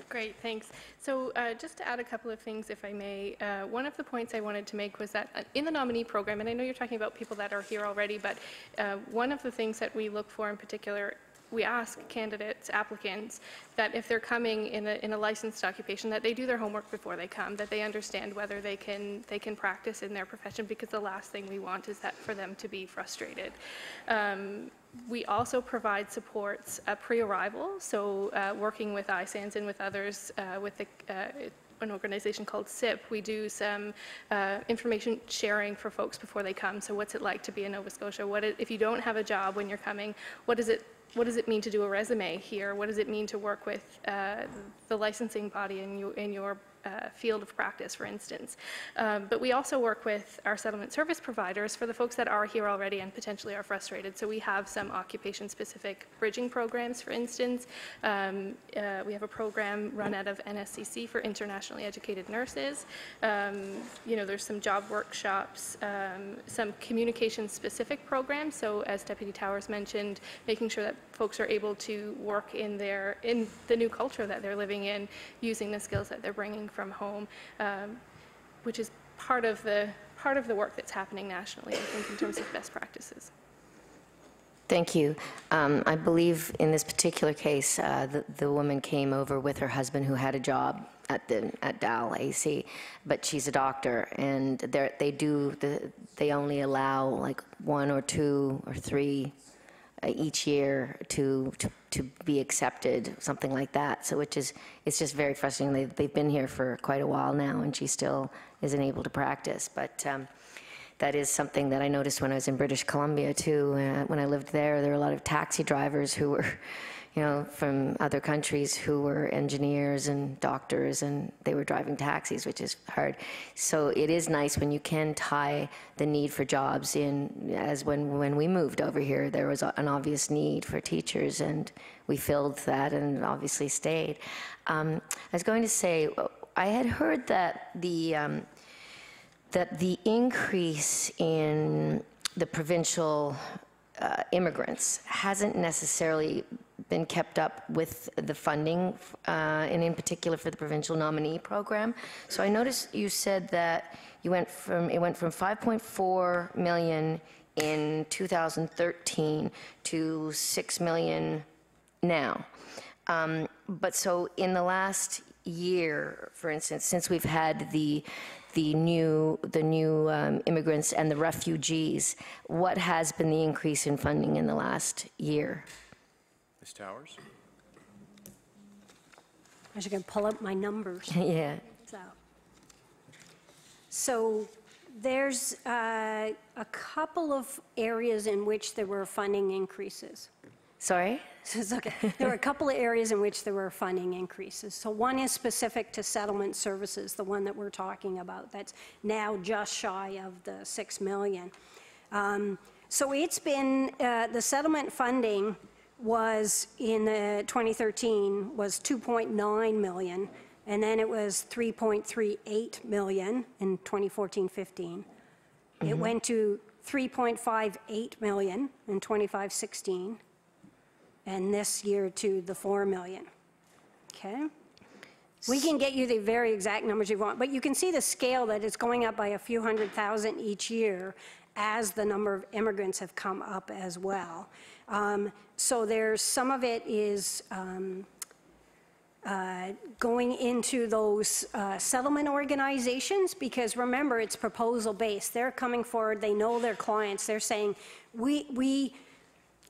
Great, thanks. So uh, just to add a couple of things, if I may, uh, one of the points I wanted to make was that uh, in the nominee program, and I know you're talking about people that are here already, but uh, one of the things that we look for in particular we ask candidates, applicants, that if they're coming in a, in a licensed occupation, that they do their homework before they come, that they understand whether they can, they can practice in their profession, because the last thing we want is that for them to be frustrated. Um, we also provide supports uh, pre-arrival, so uh, working with ISANS and with others, uh, with the, uh, an organization called SIP, we do some uh, information sharing for folks before they come. So what's it like to be in Nova Scotia? What if you don't have a job when you're coming, what is it what does it mean to do a resume here? What does it mean to work with uh, the licensing body in your, in your uh, field of practice, for instance? Um, but we also work with our settlement service providers for the folks that are here already and potentially are frustrated. So we have some occupation-specific bridging programs, for instance. Um, uh, we have a program run out of NSCC for internationally educated nurses. Um, you know, there's some job workshops, um, some communication-specific programs. So as Deputy Towers mentioned, making sure that folks are able to work in their in the new culture that they're living in, using the skills that they're bringing from home, um, which is part of the part of the work that's happening nationally. I think in terms of best practices. Thank you. Um, I believe in this particular case, uh, the the woman came over with her husband who had a job at the, at Dal AC, but she's a doctor, and they do, the- they only allow like one or two or three each year to, to to be accepted, something like that. So which is, it's just very frustrating. They- They've been here for quite a while now, and she still isn't able to practice. But um, that is something that I noticed when I was in British Columbia too. Uh, when I lived there, there were a lot of taxi drivers who were, you know, from other countries who were engineers and doctors, and they were driving taxis, which is hard. So it is nice when you can tie the need for jobs in, as when when we moved over here, there was an obvious need for teachers, and we filled that, and obviously stayed. Um, I was going to say. I had heard that the, um, that the increase in the provincial uh, immigrants hasn't necessarily been kept up with the funding, uh, and in particular for the provincial nominee program. So I noticed you said that you went from, it went from 5.4 million in 2013 to 6 million now. Um, But so in the last year, for instance, since we've had the, the new, the new um, immigrants and the refugees, what has been the increase in funding in the last year? Ms. Towers? I was going to pull up my numbers. Yeah, So, so there's uh, a couple of areas in which there were funding increases. sorry? It's okay. There were a couple of areas in which there were funding increases. So one is specific to settlement services, the one that we're talking about, that's now just shy of the 6 million. Um, So it's been, uh, the settlement funding was in the 2013 was 2.9 million, and then it was 3.38 million in 2014-15. It mm-hmm. went to 3.58 million in 25-16, and this year to the 4 million. Okay? We can get you the very exact numbers you want, but you can see the scale that it's going up by a few hundred thousand each year as the number of immigrants have come up as well. Um, So there's, some of it is um, uh, going into those uh, settlement organizations, because remember, it's proposal-based. They're coming forward, they know their clients, they're saying, we, we,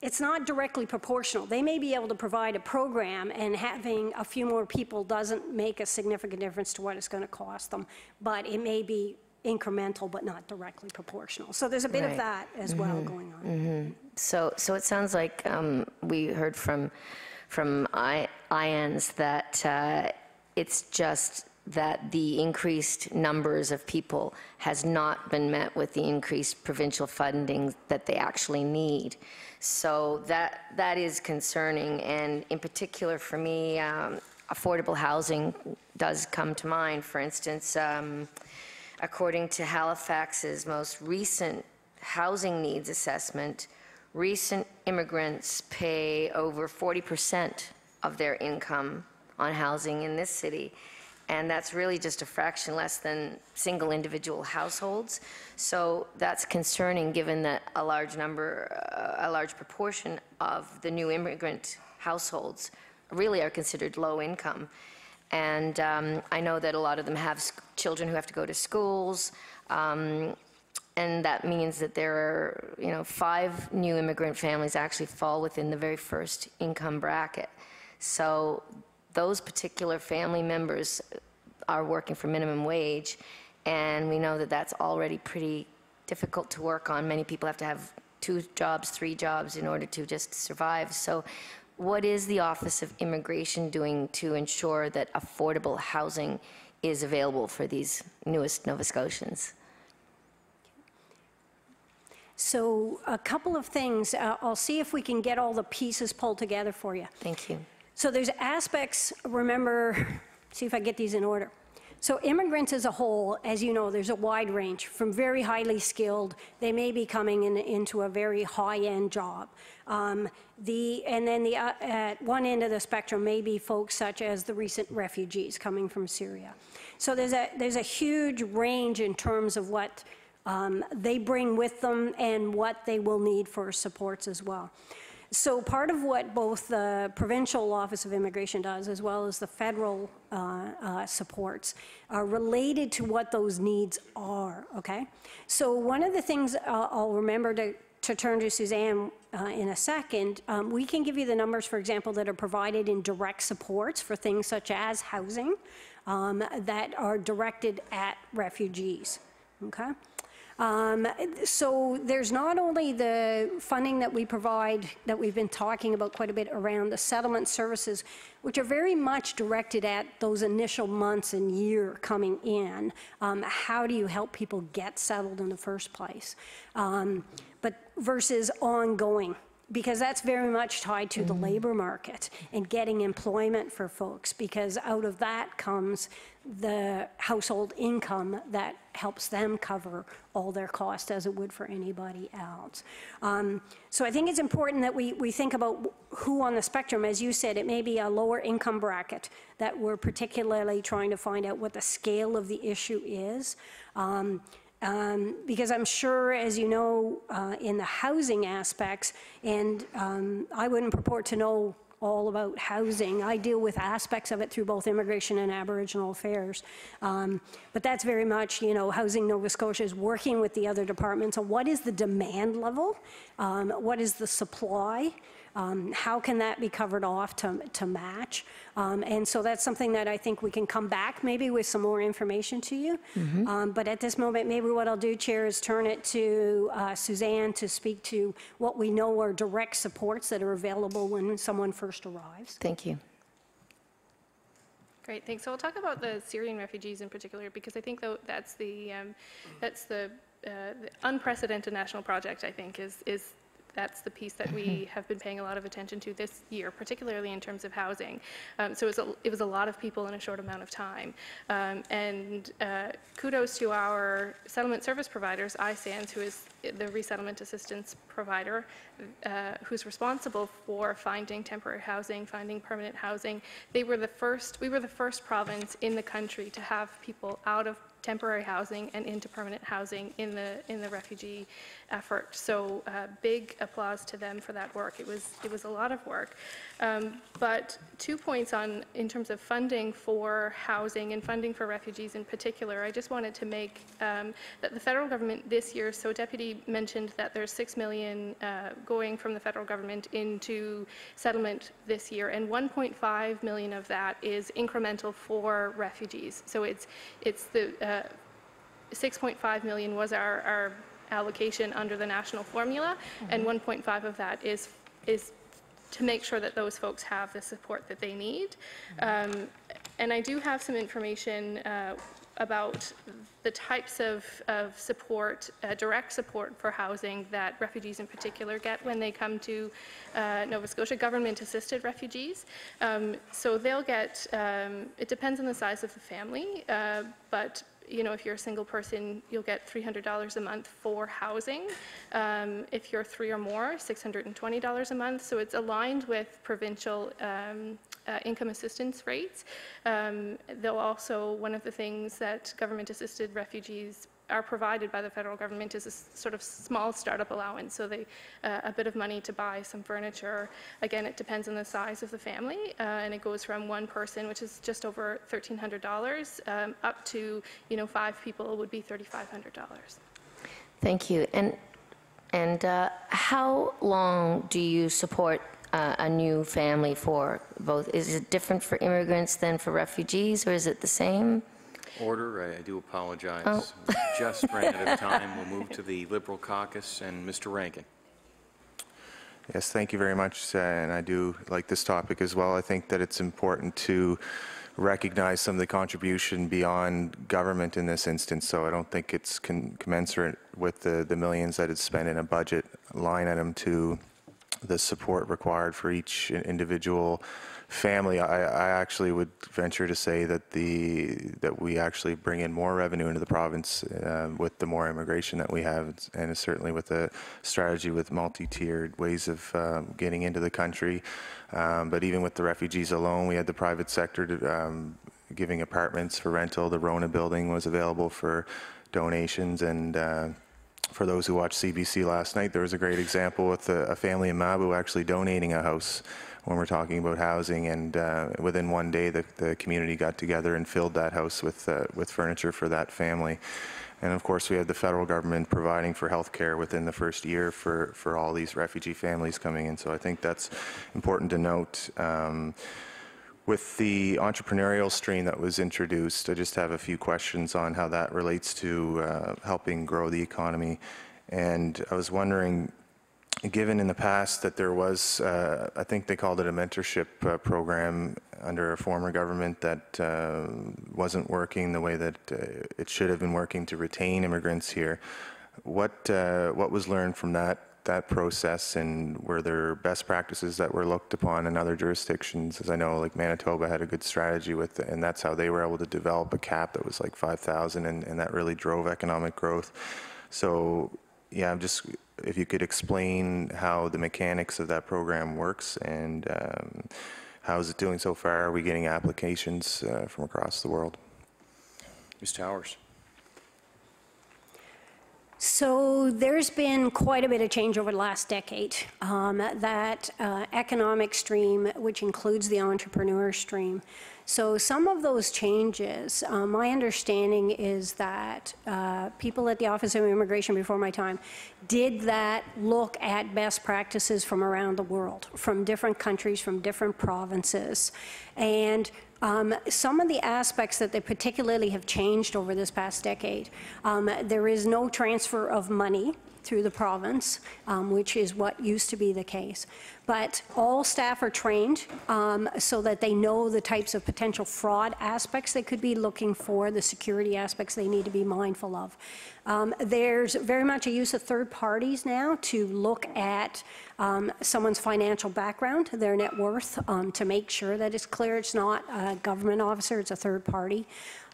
it's not directly proportional. They may be able to provide a program, and having a few more people doesn't make a significant difference to what it's going to cost them, but it may be incremental but not directly proportional. So there's a bit of that as well going on. So, so it sounds like um, we heard from, from I- ISANS that uh, it's just that the increased numbers of people has not been met with the increased provincial funding that they actually need. So that, that is concerning, and in particular for me, um, affordable housing does come to mind. For instance, um, according to Halifax's most recent housing needs assessment, recent immigrants pay over 40% of their income on housing in this city. And that's really just a fraction less than single individual households. So that's concerning, given that a large number, uh, a large proportion of the new immigrant households really are considered low income. And um, I know that a lot of them have children who have to go to schools. um, And that means that there are, you know, five new immigrant families actually fall within the very first income bracket. So those particular family members are working for minimum wage, and we know that that's already pretty difficult to work on. Many people have to have two jobs, three jobs in order to just survive. So what is the Office of Immigration doing to ensure that affordable housing is available for these newest Nova Scotians? So a couple of things, uh, I'll see if we can get all the pieces pulled together for you. Thank you. So there's aspects, remember, see if I get these in order. So immigrants as a whole, as you know, there's a wide range, from very highly skilled, they may be coming in, into a very high-end job. Um, the, and then the, uh, at one end of the spectrum may be folks such as the recent refugees coming from Syria. So there's a, there's a huge range in terms of what um, they bring with them and what they will need for supports as well. So part of what both the Provincial Office of Immigration does, as well as the federal uh, uh, supports, are related to what those needs are, okay? So one of the things uh, I'll remember to, to turn to Suzanne uh, in a second, um, we can give you the numbers, for example, that are provided in direct supports for things such as housing um, that are directed at refugees, okay? Um, So there's not only the funding that we provide, that we've been talking about quite a bit around the settlement services, which are very much directed at those initial months and year coming in. Um, How do you help people get settled in the first place? Um, But versus ongoing, because that's very much tied to the labor market and getting employment for folks, because out of that comes the household income that helps them cover all their costs as it would for anybody else. Um, So I think it's important that we, we think about who on the spectrum, as you said, it may be a lower income bracket that we're particularly trying to find out what the scale of the issue is. Um, um, Because I'm sure, as you know, uh, in the housing aspects, and um, I wouldn't purport to know all about housing. I deal with aspects of it through both immigration and Aboriginal affairs. Um, But that's very much, you know, Housing Nova Scotia is working with the other departments on what is the demand level? Um, What is the supply? Um, How can that be covered off to, to match? Um, And so that's something that I think we can come back maybe with some more information to you. Um, But at this moment, maybe what I'll do, Chair, is turn it to uh, Suzanne to speak to what we know are direct supports that are available when someone first arrives. Thank you. Great, thanks. So we'll talk about the Syrian refugees in particular, because I think that's the, um, that's the uh, the unprecedented national project, I think, is, is, that's the piece that we have been paying a lot of attention to this year, particularly in terms of housing. Um, So it was, a- it was a lot of people in a short amount of time. Um, And uh, kudos to our settlement service providers, ISANS, who is the resettlement assistance provider, uh, who's responsible for finding temporary housing, finding permanent housing. They were the first, we were the first province in the country to have people out of temporary housing and into permanent housing in the, in the refugee effort. So uh, big applause to them for that work. It was, it was a lot of work. Um, But two points on, in terms of funding for housing and funding for refugees in particular, I just wanted to make um, that the federal government this year, so Deputy mentioned that there's 6 million uh, going from the federal government into settlement this year, and 1.5 million of that is incremental for refugees. So it's, it's the, uh, 6.5 million was our, our allocation under the national formula, and 1.5 of that is, is to make sure that those folks have the support that they need. Um, And I do have some information uh, about the types of, of support, uh, direct support for housing that refugees in particular get when they come to uh, Nova Scotia, government-assisted refugees. Um, So they'll get, um, it depends on the size of the family, uh, but you know, if you're a single person, you'll get $300 a month for housing. Um, If you're three or more, $620 a month. So it's aligned with provincial um, uh, income assistance rates. Um, Though also, one of the things that government-assisted refugees are provided by the federal government is a sort of small startup allowance, so they, uh, a bit of money to buy some furniture. Again, it depends on the size of the family, uh, and it goes from one person, which is just over $1,300, um, up to, you know, five people would be $3,500. Thank you. And, and uh, how long do you support uh, a new family for both? Is it different for immigrants than for refugees, or is it the same? Order, I- I do apologize. Oh. We Just ran out of time. We'll move to the Liberal caucus and Mr. Rankin. Yes, thank you very much, uh, and I do like this topic as well. I think that it's important to recognize some of the contribution beyond government in this instance, so I don't think it's con- commensurate with the, the millions that is spent in a budget line item to the support required for each individual family. I, I actually would venture to say that the that we actually bring in more revenue into the province uh, with the more immigration that we have, and certainly with the strategy with multi-tiered ways of um, getting into the country. Um, but even with the refugees alone, we had the private sector to, um, giving apartments for rental. The Rona building was available for donations and. Uh, for those who watched CBC last night, there was a great example with a, a family in Mabou actually donating a house when we're talking about housing. And uh, within one day, the, the community got together and filled that house with, uh, with furniture for that family. And of course, we had the federal government providing for health care within the first year for, for all these refugee families coming in. So I think that's important to note. Um, with the entrepreneurial stream that was introduced, I just have a few questions on how that relates to uh, helping grow the economy. And I was wondering, given in the past that there was, uh, I think they called it a mentorship uh, program under a former government that uh, wasn't working the way that uh, it should have been working to retain immigrants here. What, uh, what was learned from that that process and were there best practices that were looked upon in other jurisdictions? As I know, like Manitoba had a good strategy with, it, and that's how they were able to develop a cap that was like 5,000 and, and that really drove economic growth. So, yeah, I'm just, if you could explain how the mechanics of that program works and um, how is it doing so far? Are we getting applications uh, from across the world? Ms. Towers? So there's been quite a bit of change over the last decade. Um, That uh, economic stream, which includes the entrepreneur stream. So some of those changes, uh, my understanding is that uh, people at the Office of Immigration before my time did that look at best practices from around the world, from different countries, from different provinces. And um, Some of the aspects that they particularly have changed over this past decade, um, there is no transfer of money through the province, um, which is what used to be the case. But all staff are trained um, so that they know the types of potential fraud aspects they could be looking for, the security aspects they need to be mindful of. Um, There's very much a use of third parties now to look at um, someone's financial background, their net worth, um, to make sure that it's clear it's not a government officer, it's a third party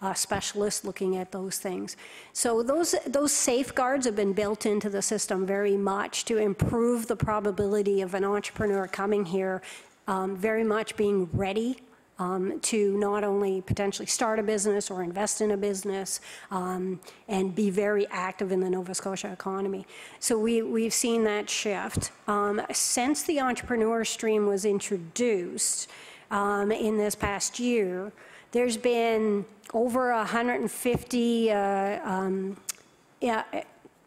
uh, specialist looking at those things. So those, those safeguards have been built into the system very much to improve the probability of an entrepreneur coming here um, very much being ready um, to not only potentially start a business or invest in a business um, and be very active in the Nova Scotia economy. So we, we've seen that shift. Um, since the entrepreneur stream was introduced um, in this past year, there's been over 150 uh, um, yeah,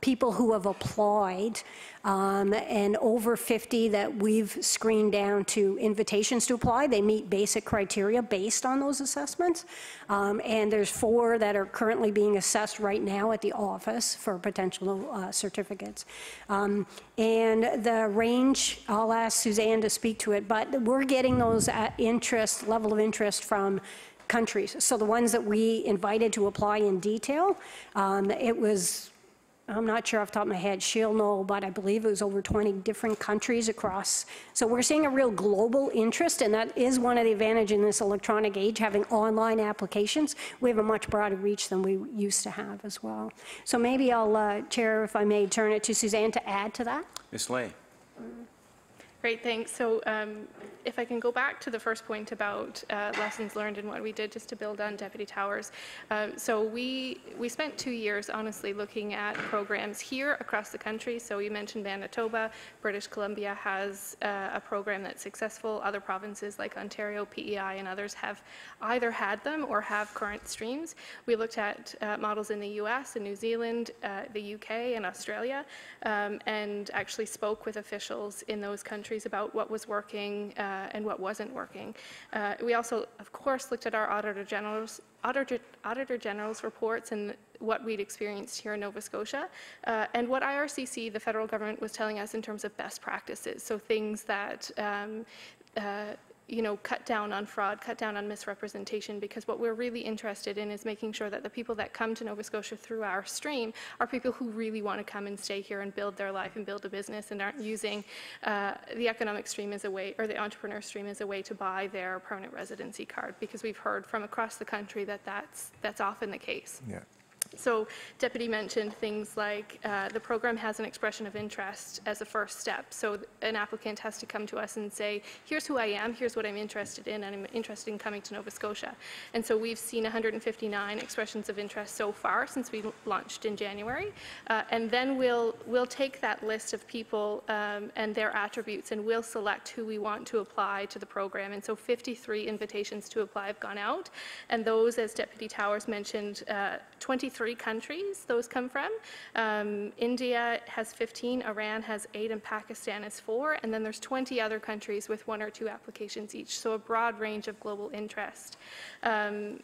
people who have applied, um, and over 50 that we've screened down to invitations to apply. They meet basic criteria based on those assessments. Um, and there's four that are currently being assessed right now at the office for potential uh, certificates. Um, and the range, I'll ask Suzanne to speak to it, but we're getting those interest, level of interest from countries. So the ones that we invited to apply in detail, um, it was, I'm not sure off the top of my head, she'll know, but I believe it was over 20 different countries across. So we're seeing a real global interest, and that is one of the advantages in this electronic age, having online applications. We have a much broader reach than we used to have as well. So maybe I'll, uh, Chair, if I may, turn it to Suzanne to add to that. Ms. Ley? Great, thanks. So um, if I can go back to the first point about uh, lessons learned and what we did just to build on Deputy Towers. Um, so we, we spent two years, honestly, looking at programs here across the country. So you mentioned Manitoba. British Columbia has uh, a program that's successful. Other provinces like Ontario, PEI, and others have either had them or have current streams. We looked at uh, models in the US and New Zealand, uh, the UK, and Australia, um, and actually spoke with officials in those countries about what was working uh, and what wasn't working. Uh, we also, of course, looked at our Auditor General's, Auditor, Auditor General's reports and what we'd experienced here in Nova Scotia, uh, and what IRCC, the federal government, was telling us in terms of best practices. So things that um, uh, you know, cut down on fraud, cut down on misrepresentation, because what we're really interested in is making sure that the people that come to Nova Scotia through our stream are people who really want to come and stay here and build their life and build a business and aren't using uh, the economic stream as a way, or the entrepreneur stream as a way to buy their permanent residency card, because we've heard from across the country that that's, that's often the case. Yeah. So Deputy mentioned things like uh, the program has an expression of interest as a first step. So an applicant has to come to us and say, here's who I am, here's what I'm interested in, and I'm interested in coming to Nova Scotia. And so we've seen 159 expressions of interest so far since we launched in January. Uh, and then we'll, we'll take that list of people um, and their attributes and we'll select who we want to apply to the program. And so 53 invitations to apply have gone out. And those, as Deputy Towers mentioned, uh, 23 three countries those come from. Um, India has 15, Iran has eight, and Pakistan has four. And then there's 20 other countries with one or two applications each. So a broad range of global interest. Um,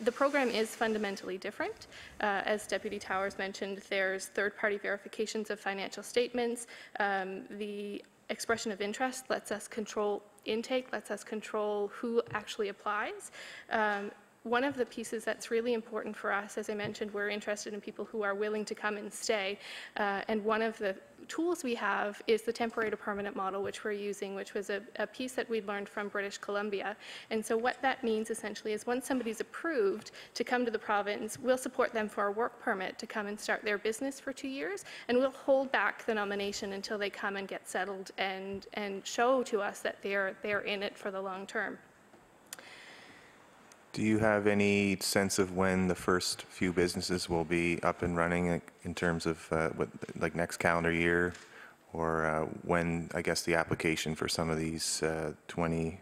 the program is fundamentally different. Uh, as Deputy Towers mentioned, there's third-party verifications of financial statements. Um, the expression of interest lets us control intake, lets us control who actually applies. Um, one of the pieces that's really important for us, as I mentioned, we're interested in people who are willing to come and stay. Uh, and one of the tools we have is the temporary to permanent model, which we're using, which was a, a piece that we learned from British Columbia. And so what that means essentially is once somebody's approved to come to the province, we'll support them for a work permit to come and start their business for two years, and we'll hold back the nomination until they come and get settled and, and show to us that they're, they're in it for the long term. Do you have any sense of when the first few businesses will be up and running in terms of uh, what, like next calendar year? Or uh, when, I guess, the application for some of these uh, 20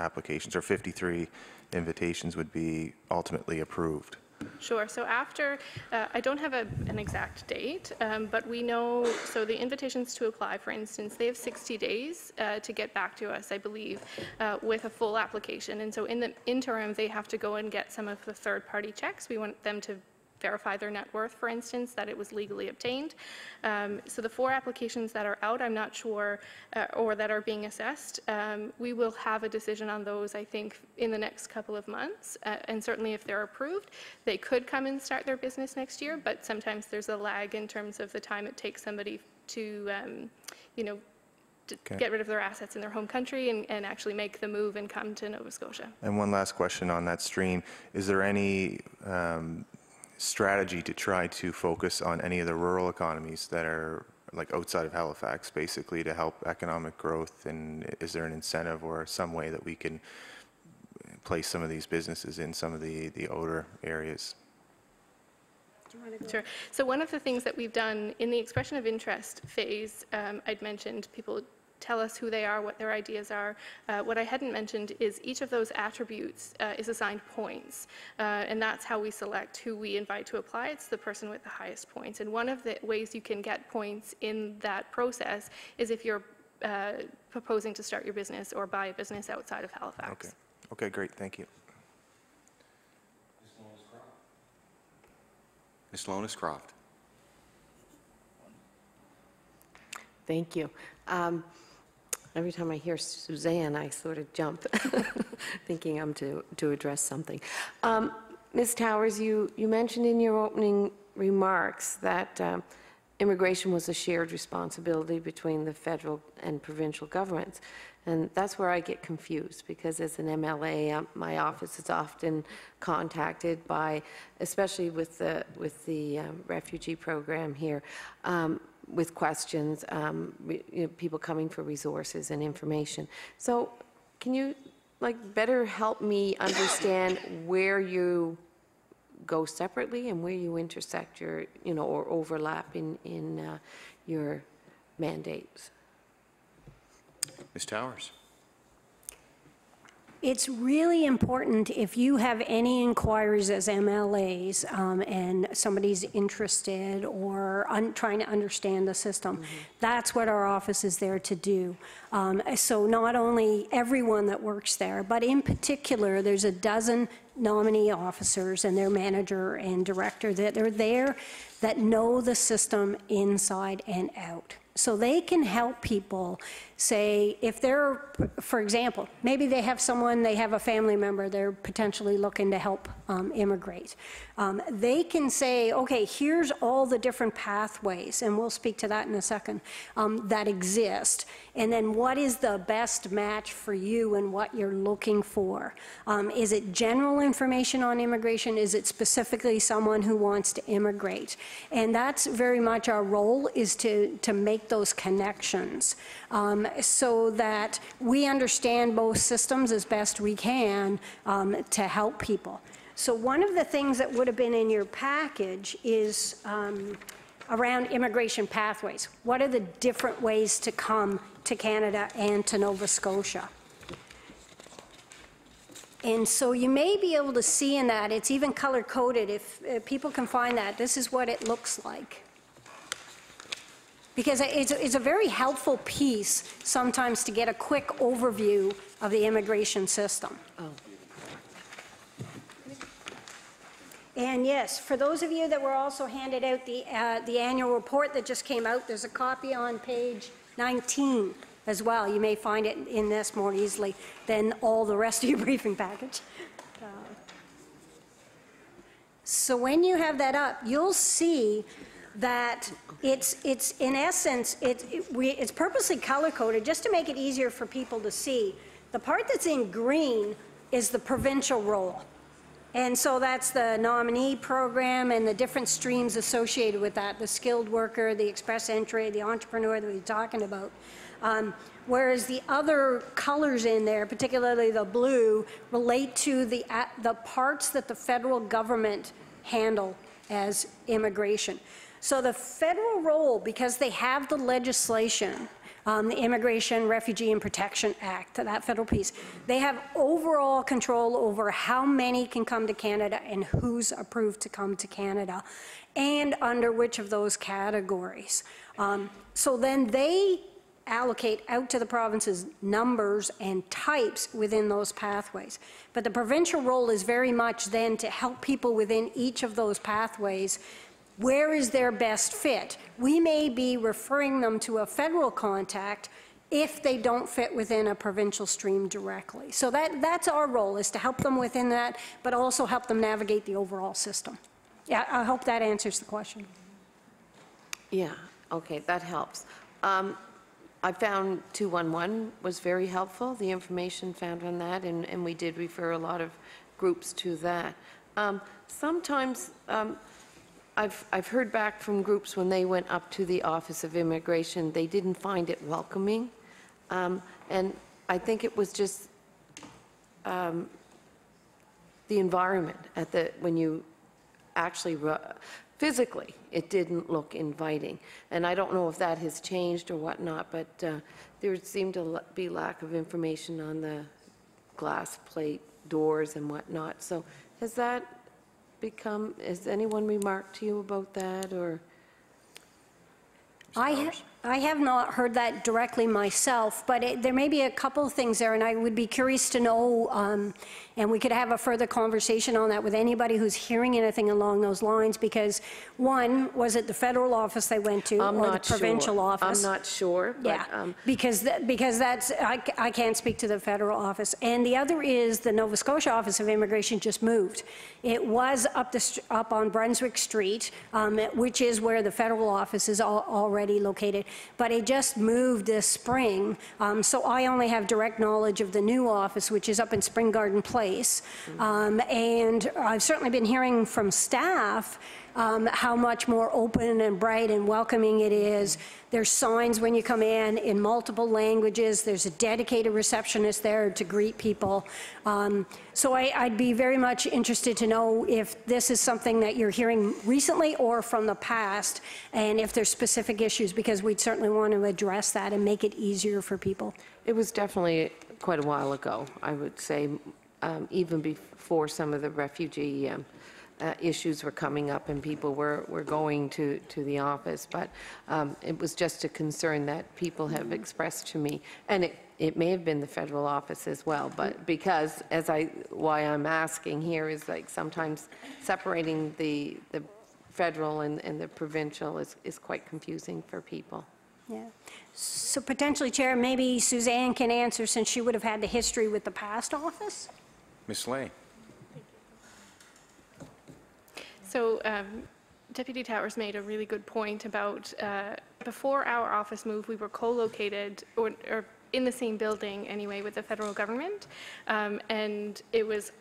applications or 53 invitations would be ultimately approved? Sure. So after, uh, I don't have a, an exact date, um, but we know, so the invitations to apply, for instance, they have 60 days uh, to get back to us, I believe, uh, with a full application. And so in the interim, they have to go and get some of the third-party checks. We want them to verify their net worth, for instance, that it was legally obtained. Um, So the four applications that are out, I'm not sure, uh, or that are being assessed, um, we will have a decision on those, I think, in the next couple of months. Uh, And certainly if they're approved, they could come and start their business next year, but sometimes there's a lag in terms of the time it takes somebody to, um, you know, Okay. get rid of their assets in their home country and and actually make the move and come to Nova Scotia. And one last question on that stream. Is there any um, strategy to try to focus on any of the rural economies that are like outside of Halifax, basically, to help economic growth? And is there an incentive or some way that we can place some of these businesses in some of the, the older areas? Sure. So one of the things that we've done in the expression of interest phase, um, I'd mentioned people tell us who they are, what their ideas are. Uh, what I hadn't mentioned is each of those attributes uh, is assigned points, uh, and that's how we select who we invite to apply. It's the person with the highest points. And one of the ways you can get points in that process is if you're uh, proposing to start your business or buy a business outside of Halifax. Okay. Okay, great, thank you. Ms. Lohnes-Croft. Thank you. Um, Every time I hear Suzanne, I sort of jump, thinking I'm to, to address something. Um, Ms. Towers, you, you mentioned in your opening remarks that um, immigration was a shared responsibility between the federal and provincial governments. And that's where I get confused, because as an MLA, um, my office is often contacted by, especially with the, with the um, refugee program here, um, with questions, um, re- you know, people coming for resources and information. So can you, like, better help me understand where you go separately and where you intersect your, you know, or overlap in, in uh, your mandates? Ms. Towers. It's really important if you have any inquiries as MLAs um, and somebody's interested or un- trying to understand the system, that's what our office is there to do. Um, So not only everyone that works there, but in particular, there's a dozen nominee officers and their manager and director that are there that know the system inside and out. So they can help people say, if they're, for example, maybe they have someone, they have a family member they're potentially looking to help um, immigrate. Um, They can say, okay, here's all the different pathways, and we'll speak to that in a second, um, that exist. And then what is the best match for you and what you're looking for? Um, Is it general information on immigration? Is it specifically someone who wants to immigrate? And that's very much our role, is to, to make those connections um, so that we understand both systems as best we can um, to help people. So one of the things that would have been in your package is um, around immigration pathways. What are the different ways to come to Canada and to Nova Scotia? And so you may be able to see in that, it's even color-coded, if uh, people can find that, this is what it looks like. Because it's, it's a very helpful piece sometimes to get a quick overview of the immigration system. Oh. And yes, for those of you that were also handed out the, uh, the annual report that just came out, there's a copy on page 19 as well. You may find it in this more easily than all the rest of your briefing package. Uh, So when you have that up, you'll see that it's, it's, in essence, it, it- we, it's purposely color-coded just to make it easier for people to see. The part that's in green is the provincial role. And so that's the nominee program and the different streams associated with that, the skilled worker, the express entry, the entrepreneur that we we're talking about. Um, Whereas the other colors in there, particularly the blue, relate to the, a- the parts that the federal government handle as immigration. So the federal role, because they have the legislation, um, the Immigration, Refugee, and Protection Act, that federal piece, they have overall control over how many can come to Canada and who's approved to come to Canada, and under which of those categories. Um, So then they allocate out to the provinces numbers and types within those pathways. But the provincial role is very much then to help people within each of those pathways where is their best fit? We may be referring them to a federal contact if they don't fit within a provincial stream directly. So that, that's our role, is to help them within that, but also help them navigate the overall system. Yeah, I hope that answers the question. Yeah, okay, that helps. Um, I found 211 was very helpful, the information found on that, and, and we did refer a lot of groups to that. Um, Sometimes, um, I've, I've heard back from groups when they went up to the Office of Immigration, they didn't find it welcoming. Um, And I think it was just um, the environment at the, when you actually, physically, it didn't look inviting. And I don't know if that has changed or whatnot, but uh, there seemed to be lack of information on the glass plate doors and whatnot. So has that become, has anyone remarked to you about that, or? I, ha- I have not heard that directly myself, but it- there may be a couple of things there, and I would be curious to know, um, and we could have a further conversation on that with anybody who's hearing anything along those lines, because, one, was it the federal office they went to? I'm Or the not sure. provincial office? I'm not sure, Yeah, um, because, tha- because that's, I, I can't speak to the federal office. And the other is the Nova Scotia Office of Immigration just moved. It was up the, str- up on Brunswick Street, um, which is where the federal office is al- already located, but it just moved this spring. Um, So I only have direct knowledge of the new office, which is up in Spring Garden Place. Um, And I've certainly been hearing from staff um, how much more open and bright and welcoming it is. There's signs when you come in in multiple languages. There's a dedicated receptionist there to greet people. Um, So I- I'd be very much interested to know if this is something that you're hearing recently or from the past, and if there's specific issues, because we'd certainly want to address that and make it easier for people. It was definitely quite a while ago, I would say, um, even before some of the refugee um, uh, issues were coming up and people were, were going to, to the office. But um, it was just a concern that people have expressed to me. And it, it may have been the federal office as well, but because, as I, why I'm asking here is like sometimes separating the, the federal and, and the provincial is, is quite confusing for people. Yeah. So potentially, Chair, maybe Suzanne can answer, since she would have had the history with the past office? Ms. Ley? So um, Deputy Towers made a really good point about, uh, before our office moved, we were co-located, or or in the same building anyway, with the federal government. Um, And it was,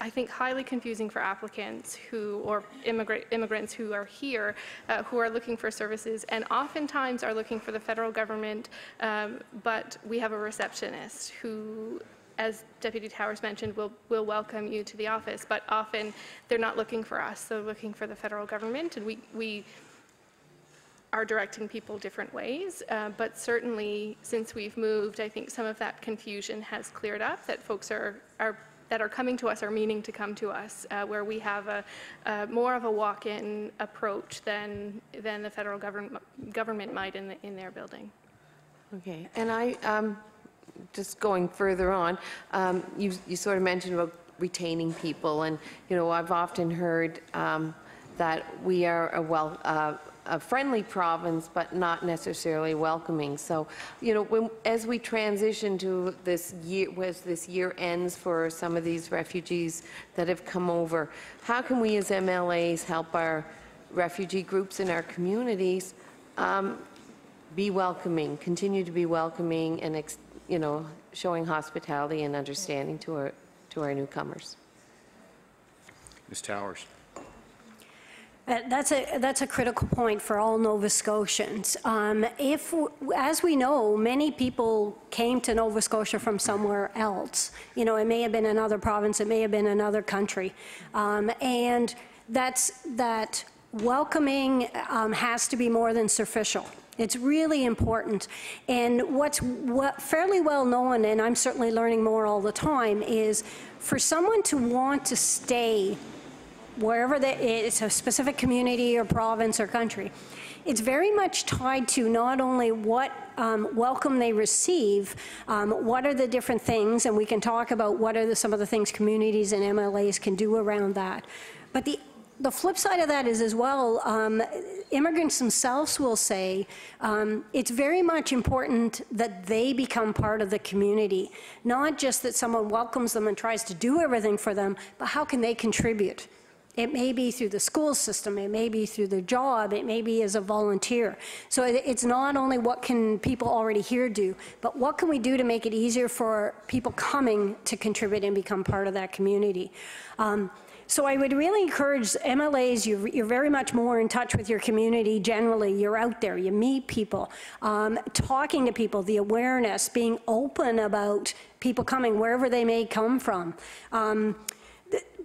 I think, highly confusing for applicants who, or immigrant immigrants who are here, uh, who are looking for services, and oftentimes are looking for the federal government, um, but we have a receptionist who as Deputy Towers mentioned, will, will welcome you to the office, but often they're not looking for us, they're looking for the federal government, and we, we are directing people different ways. Uh, But certainly, since we've moved, I think some of that confusion has cleared up, that folks are, are, that are coming to us are meaning to come to us, uh, where we have a, more of a walk-in approach than, than the federal government, government might in, the- in their building. Okay, and I, um, just going further on, um, you, you sort of mentioned about retaining people, and, you know, I've often heard um, that we are a well, uh, a friendly province, but not necessarily welcoming. So, you know, when, as we transition to this year, as this year ends for some of these refugees that have come over, how can we as MLAs help our refugee groups in our communities, um, be welcoming, continue to be welcoming and, you know, showing hospitality and understanding to our, to our newcomers. Ms. Towers? Uh, That's a, that's a critical point for all Nova Scotians. Um, If, as we know, many people came to Nova Scotia from somewhere else. You know, it may have been another province, it may have been another country. Um, And that's, that welcoming um, has to be more than superficial. It's really important. And what's what fairly well known, and I'm certainly learning more all the time, is for someone to want to stay wherever they, it's a specific community or province or country, it's very much tied to not only what um, welcome they receive, um, what are the different things, and we can talk about what are the, some of the things communities and MLAs can do around that. But the the flip side of that is as well, um, immigrants themselves will say um, it's very much important that they become part of the community, not just that someone welcomes them and tries to do everything for them, but how can they contribute? It may be through the school system, it may be through their job, it may be as a volunteer. So it's not only what can people already here do, but what can we do to make it easier for people coming to contribute and become part of that community? Um, so I would really encourage MLAs, you're, you're very much more in touch with your community generally. You're out there, you meet people, um, talking to people, the awareness, being open about people coming wherever they may come from. Um,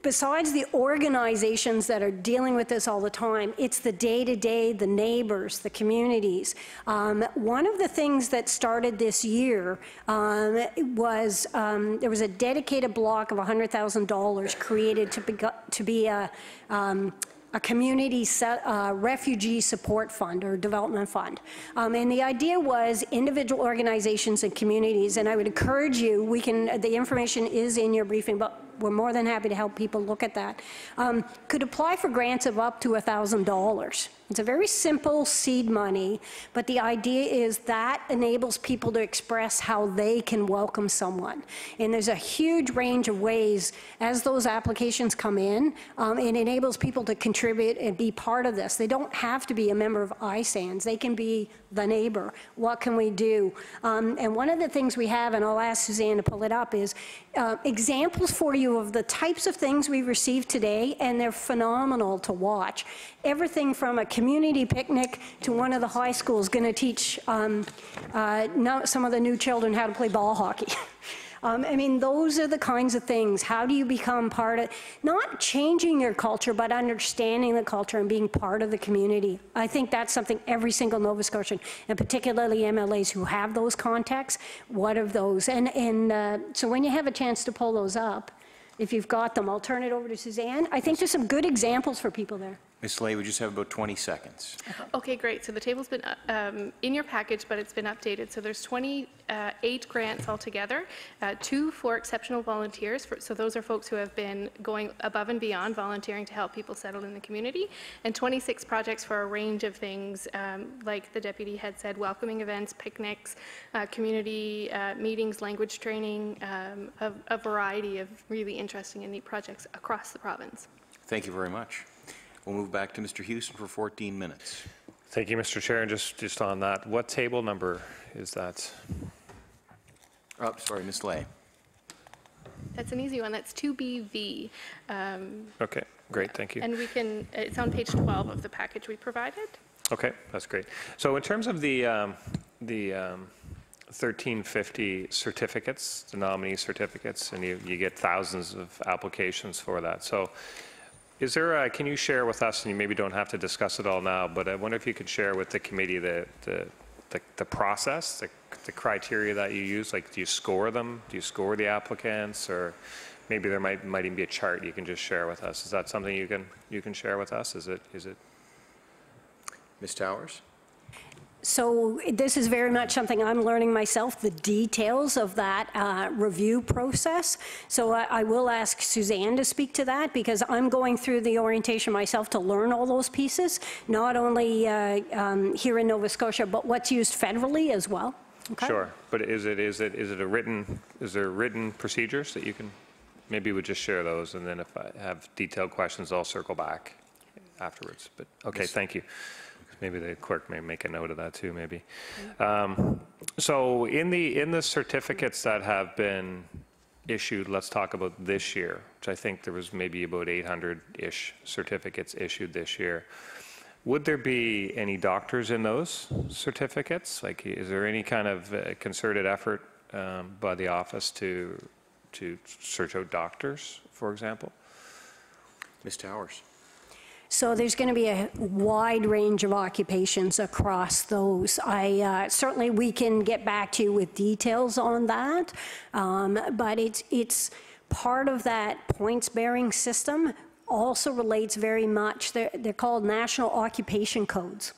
Besides the organizations that are dealing with this all the time, it's the day-to-day, the neighbors, the communities. Um, One of the things that started this year um, was, um, there was a dedicated block of $100,000 created to be, to be a, um, a community se- uh, refugee support fund or development fund. Um, and the idea was individual organizations and communities, and I would encourage you, we can, the information is in your briefing, but we're more than happy to help people look at that, um, could apply for grants of up to $1,000. It's a very simple seed money, but the idea is that enables people to express how they can welcome someone. And there's a huge range of ways as those applications come in, um, it enables people to contribute and be part of this. They don't have to be a member of ISANS, they can be the neighbor. What can we do? Um, and one of the things we have, and I'll ask Suzanne to pull it up, is uh, examples for you of the types of things we've received today, and they're phenomenal to watch. Everything from a community picnic to one of the high schools going to teach um, uh, some of the new children how to play ball hockey. Um, I mean, those are the kinds of things. How do you become part of, not changing your culture, but understanding the culture and being part of the community? I think that's something every single Nova Scotian, and particularly MLAs who have those contacts, what of those? And, and uh, so when you have a chance to pull those up, if you've got them, I'll turn it over to Suzanne. I think there's some good examples for people there. Ms. Ley, we just have about 20 seconds. Okay, great. So the table's been uh, um, in your package, but it's been updated. So there's 28 grants altogether, uh, two for exceptional volunteers. for- So those are folks who have been going above and beyond volunteering to help people settle in the community, and 26 projects for a range of things, um, like the deputy had said, welcoming events, picnics, uh, community uh, meetings, language training, um, a a variety of really interesting and neat projects across the province. Thank you very much. We'll move back to Mr. Houston for 14 minutes. Thank you, Mr. Chair. And just, just on that, what table number is that? Oh, sorry, Ms. Ley. That's an easy one. That's 2BV. Um, Okay, great, thank you. And we can, it's on page 12 of the package we provided. Okay, that's great. So in terms of the, um, the um, 1350 certificates, the nominee certificates, and you, you get thousands of applications for that. So is there, a- can you share with us, and you maybe don't have to discuss it all now, but I wonder if you could share with the committee the, the, the- the process, the, the criteria that you use? Like, do you score them? Do you score the applicants? Or maybe there might, might even be a chart you can just share with us. Is that something you can, you can share with us? Is it, is it Ms. Towers? So this is very much something I'm learning myself, the details of that uh, review process. So I I will ask Suzanne to speak to that because I'm going through the orientation myself to learn all those pieces, not only uh, um, here in Nova Scotia, but what's used federally as well. Okay? Sure, but is it, is it, is it a written, is there written procedures that you can, maybe we just share those, and then if I have detailed questions, I'll circle back. afterwards. But, okay, thank you. Maybe the clerk may make a note of that too, maybe. Um, So in the, in the certificates that have been issued, let's talk about this year, which I think there was maybe about 800-ish certificates issued this year. Would there be any doctors in those certificates? Like, is there any kind of uh, concerted effort um, by the office to, to search out doctors, for example? Ms. Towers? So there's going to be a wide range of occupations across those. I, uh, certainly, we can get back to you with details on that, um, but it's, it's part of that points-bearing system also relates very much, they're, they're called national occupation codes.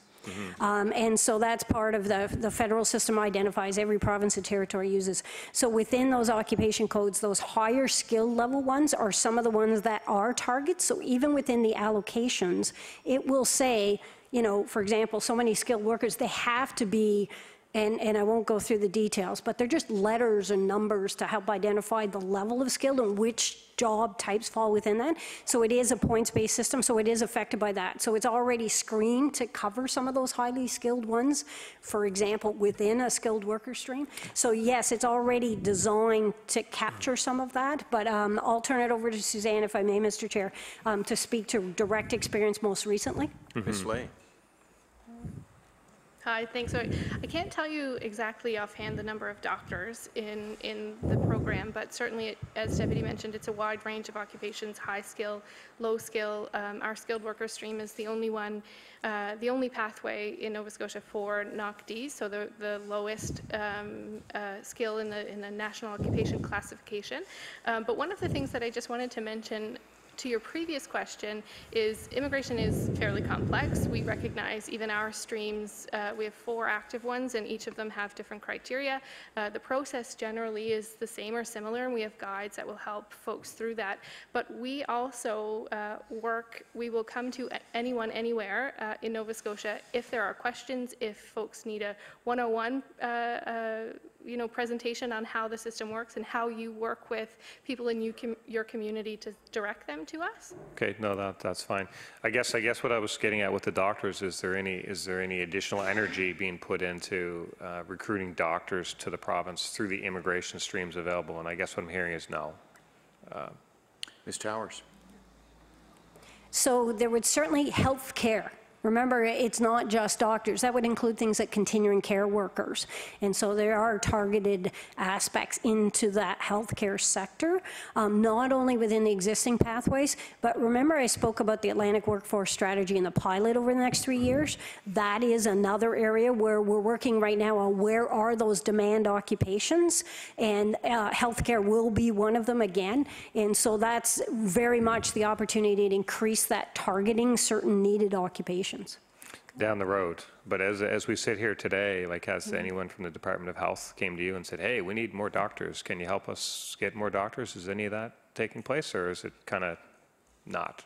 Um, And so that's part of the, the federal system identifies, every province and territory uses. So within those occupation codes, those higher skill level ones are some of the ones that are targets. So even within the allocations, it will say, you know, for example, so many skilled workers, they have to be, and, and I won't go through the details, but they're just letters and numbers to help identify the level of skill and which job types fall within that. So it is a points-based system, so it is affected by that. So it's already screened to cover some of those highly skilled ones, for example, within a skilled worker stream. So yes, it's already designed to capture some of that, but um, I'll turn it over to Suzanne, if I may, Mr. Chair, um, to speak to direct experience most recently. Ms. Ley? Hi, thanks. So I can't tell you exactly offhand the number of doctors in, in the program, but certainly, as Deputy mentioned, it's a wide range of occupations, high skill, low skill. Um, Our skilled worker stream is the only one, uh, the only pathway in Nova Scotia for NOC-D, so the, the lowest um, uh, skill in the, in the National Occupation Classification. Um, But one of the things that I just wanted to mention to your previous question is immigration is fairly complex. We recognize even our streams, uh, we have four active ones and each of them have different criteria. Uh, the process generally is the same or similar and we have guides that will help folks through that. But we also uh, work, we will come to anyone, anywhere uh, in Nova Scotia if there are questions, if folks need a 101 uh, uh, you know, presentation on how the system works and how you work with people in you, com- your community to direct them to us. Okay, no, that, that's fine. I guess, I guess what I was getting at with the doctors, is there any, is there any additional energy being put into uh, recruiting doctors to the province through the immigration streams available? And I guess what I'm hearing is no. Ms. Towers? So there would certainly health care. Remember, it's not just doctors. That would include things like continuing care workers. And so there are targeted aspects into that healthcare sector, um, not only within the existing pathways, but remember I spoke about the Atlantic Workforce Strategy and the pilot over the next three years? That is another area where we're working right now on where are those demand occupations? And uh, healthcare will be one of them again. And so that's very much the opportunity to increase that targeting certain needed occupations. Down the road. But as, as we sit here today, like, has anyone from the Department of Health came to you and said, hey, we need more doctors. Can you help us get more doctors? Is any of that taking place, or is it kind of not?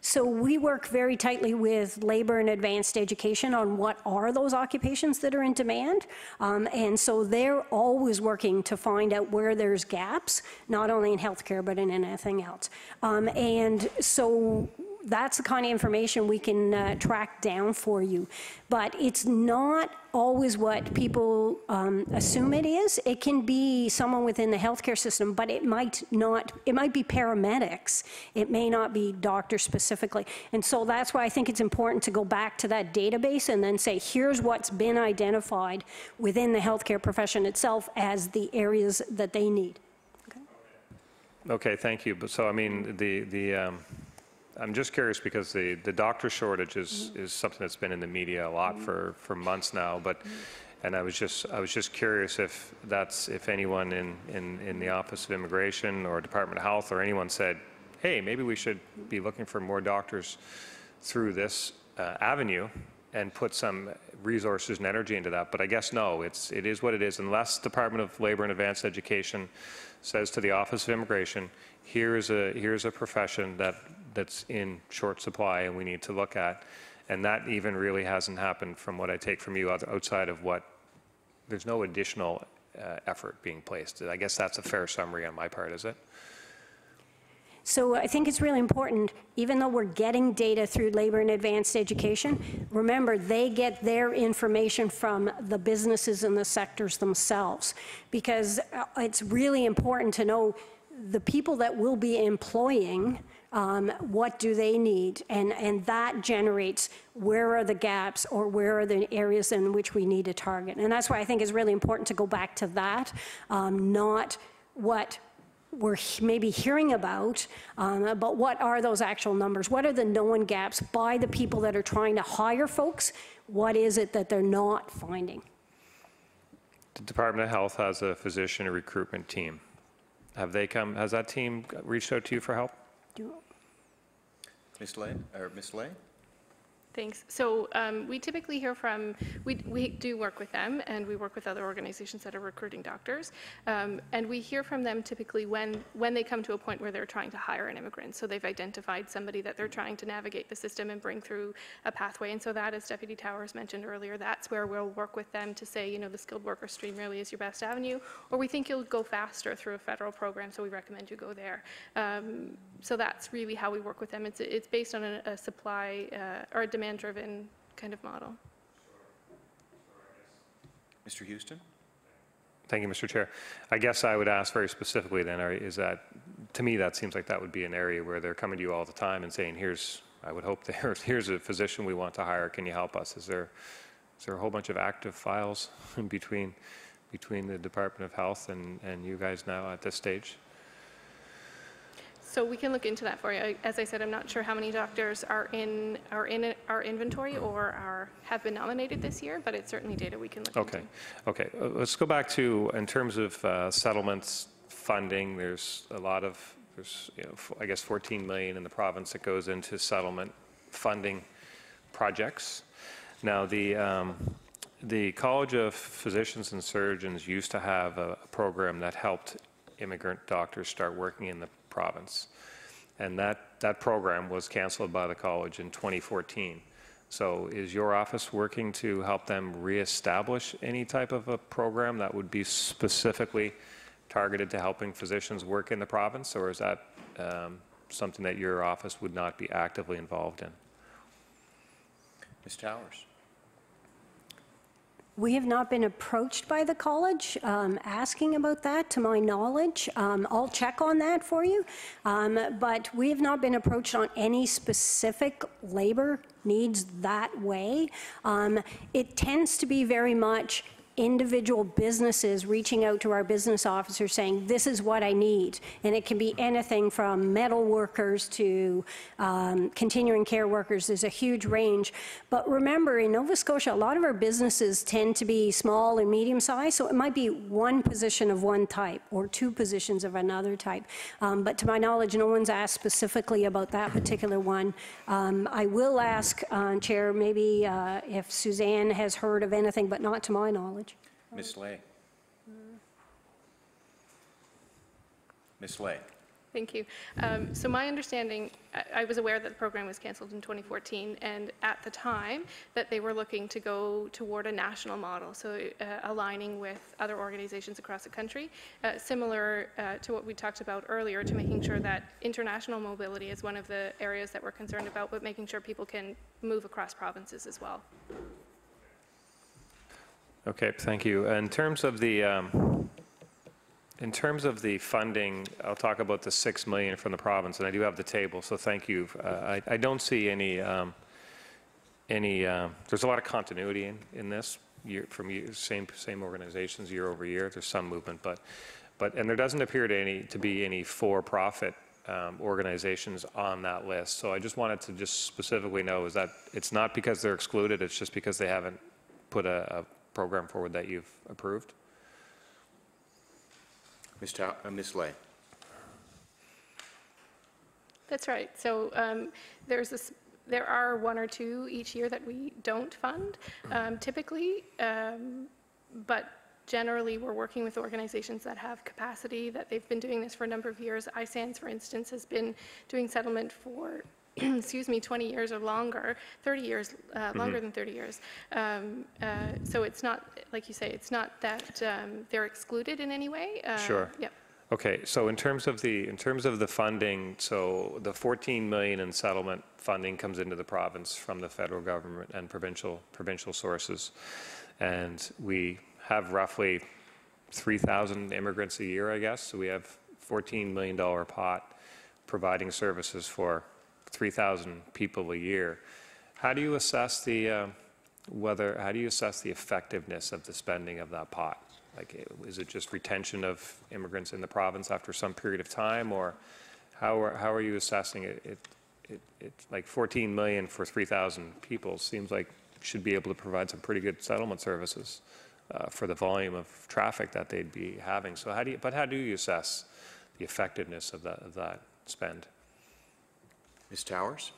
So we work very tightly with labor and advanced education on what are those occupations that are in demand. Um, and so they're always working to find out where there's gaps, not only in healthcare, but in anything else. Um, and so that's the kind of information we can uh, track down for you. But it's not always what people um, assume it is. It can be someone within the healthcare system, but it might not, it might be paramedics. It may not be doctors specifically. And so that's why I think it's important to go back to that database and then say, here's what's been identified within the healthcare profession itself as the areas that they need. Okay, okay thank you. But so, I mean, the, the, um, I'm just curious because the, the doctor shortage is, mm-hmm. is something that's been in the media a lot mm-hmm. for, for months now, but, mm-hmm. and I was just, I was just curious if that's, if anyone in, in, in the Office of Immigration or Department of Health or anyone said, hey, maybe we should be looking for more doctors through this uh, avenue and put some resources and energy into that. But I guess no, it's, it is what it is. Unless Department of Labor and Advanced Education says to the Office of Immigration, here is a, here's a profession that, that's in short supply and we need to look at. And that even really hasn't happened from what I take from you outside of what, there's no additional uh, effort being placed. I guess that's a fair summary on my part, is it? So I think it's really important, even though we're getting data through labor and advanced education, remember, they get their information from the businesses and the sectors themselves. Because uh, it's really important to know the people that will be employing, um, what do they need? And, and that generates where are the gaps or where are the areas in which we need to target. And that's why I think it's really important to go back to that, um, not what we're maybe hearing about, um, but what are those actual numbers? What are the known gaps by the people that are trying to hire folks? What is it that they're not finding? The Department of Health has a physician recruitment team. Have they come, has that team reached out to you for help? Do- Ms. Ley, or Ms. Ley? Thanks. So um, we typically hear from, we, we do work with them, and we work with other organizations that are recruiting doctors. Um, And we hear from them typically when, when they come to a point where they're trying to hire an immigrant. So they've identified somebody that they're trying to navigate the system and bring through a pathway. And so that, as Deputy Towers mentioned earlier, that's where we'll work with them to say, you know, the skilled worker stream really is your best avenue, or we think you'll go faster through a federal program, so we recommend you go there. Um, So that's really how we work with them. It's, it's based on a, a supply, uh, or a demand-driven kind of model. Mr. Houston? Thank you, Mr. Chair. I guess I would ask very specifically then, is that, to me, that seems like that would be an area where they're coming to you all the time and saying, here's, I would hope there's, here's a physician we want to hire, can you help us? Is there, is there a whole bunch of active files in between, between the Department of Health and, and you guys now at this stage? So we can look into that for you. As I said, I'm not sure how many doctors are in, are in our inventory or are, have been nominated this year, but it's certainly data we can look into. Okay, okay. Uh, Let's go back to, in terms of uh, settlements, funding, there's a lot of, there's, you know, I guess 14 million in the province that goes into settlement funding projects. Now, the, um, the College of Physicians and Surgeons used to have a a program that helped immigrant doctors start working in the province. And that, that program was canceled by the college in 2014. So is your office working to help them reestablish any type of a program that would be specifically targeted to helping physicians work in the province? Or is that um, something that your office would not be actively involved in? Ms. Towers? We have not been approached by the college um, asking about that, to my knowledge. Um, I'll check on that for you. Um, But we have not been approached on any specific labor needs that way. Um, It tends to be very much individual businesses reaching out to our business officers saying, this is what I need. And it can be anything from metal workers to um, continuing care workers. There's a huge range. But remember, in Nova Scotia, a lot of our businesses tend to be small and medium sized, so it might be one position of one type or two positions of another type. Um, But to my knowledge, no one's asked specifically about that particular one. Um, I will ask, uh, Chair, maybe uh, if Suzanne has heard of anything, but not to my knowledge. Ms. Ley? Ms. Ley? Thank you. Um, So my understanding, I- I was aware that the program was canceled in 2014, and at the time, that they were looking to go toward a national model, so uh, aligning with other organizations across the country, uh, similar uh, to what we talked about earlier, to making sure that international mobility is one of the areas that we're concerned about, but making sure people can move across provinces as well. Okay, thank you. In terms of the, um, in terms of the funding, I'll talk about the 6 million from the province, and I do have the table, so thank you. Uh, I I don't see any, um, any, um, there's a lot of continuity in, in this, year, from year- same, same organizations year over year. There's some movement, but, but, and there doesn't appear to any, to be any for-profit um, organizations on that list. So I just wanted to just specifically know, is that, it's not because they're excluded, it's just because they haven't put a, a program forward that you've approved? Ms. Tow, uh, Ms. Ley? That's right. So um, there's this, there are one or two each year that we don't fund um, typically, um, but generally, we're working with organizations that have capacity, that they've been doing this for a number of years. ISANS, for instance, has been doing settlement for, excuse me, 20 years or longer, 30 years, uh, longer than 30 years. Um, uh, So it's not, like you say, it's not that um, they're excluded in any way. Uh, Sure. Yep. Okay, so in terms of the, in terms of the funding, so the 14 million in settlement funding comes into the province from the federal government and provincial, provincial sources. And we have roughly 3,000 immigrants a year, I guess, so we have 14 million dollar pot providing services for 3,000 people a year. How do you assess the, uh, whether, how do you assess the effectiveness of the spending of that pot? Like, is it just retention of immigrants in the province after some period of time, or how are, how are you assessing it? It, it, it, like 14 million for 3,000 people seems like should be able to provide some pretty good settlement services uh, for the volume of traffic that they'd be having. So how do you, but how do you assess the effectiveness of that, of that spend? Ms. Towers?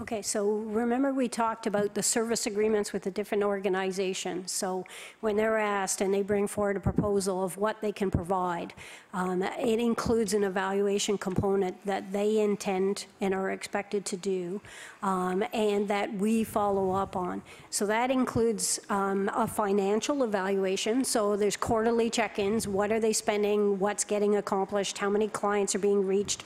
Okay, so remember we talked about the service agreements with the different organizations. So when they're asked and they bring forward a proposal of what they can provide, um, it includes an evaluation component that they intend and are expected to do, um, and that we follow up on. So that includes um, a financial evaluation. So there's quarterly check-ins. What are they spending? What's getting accomplished? How many clients are being reached?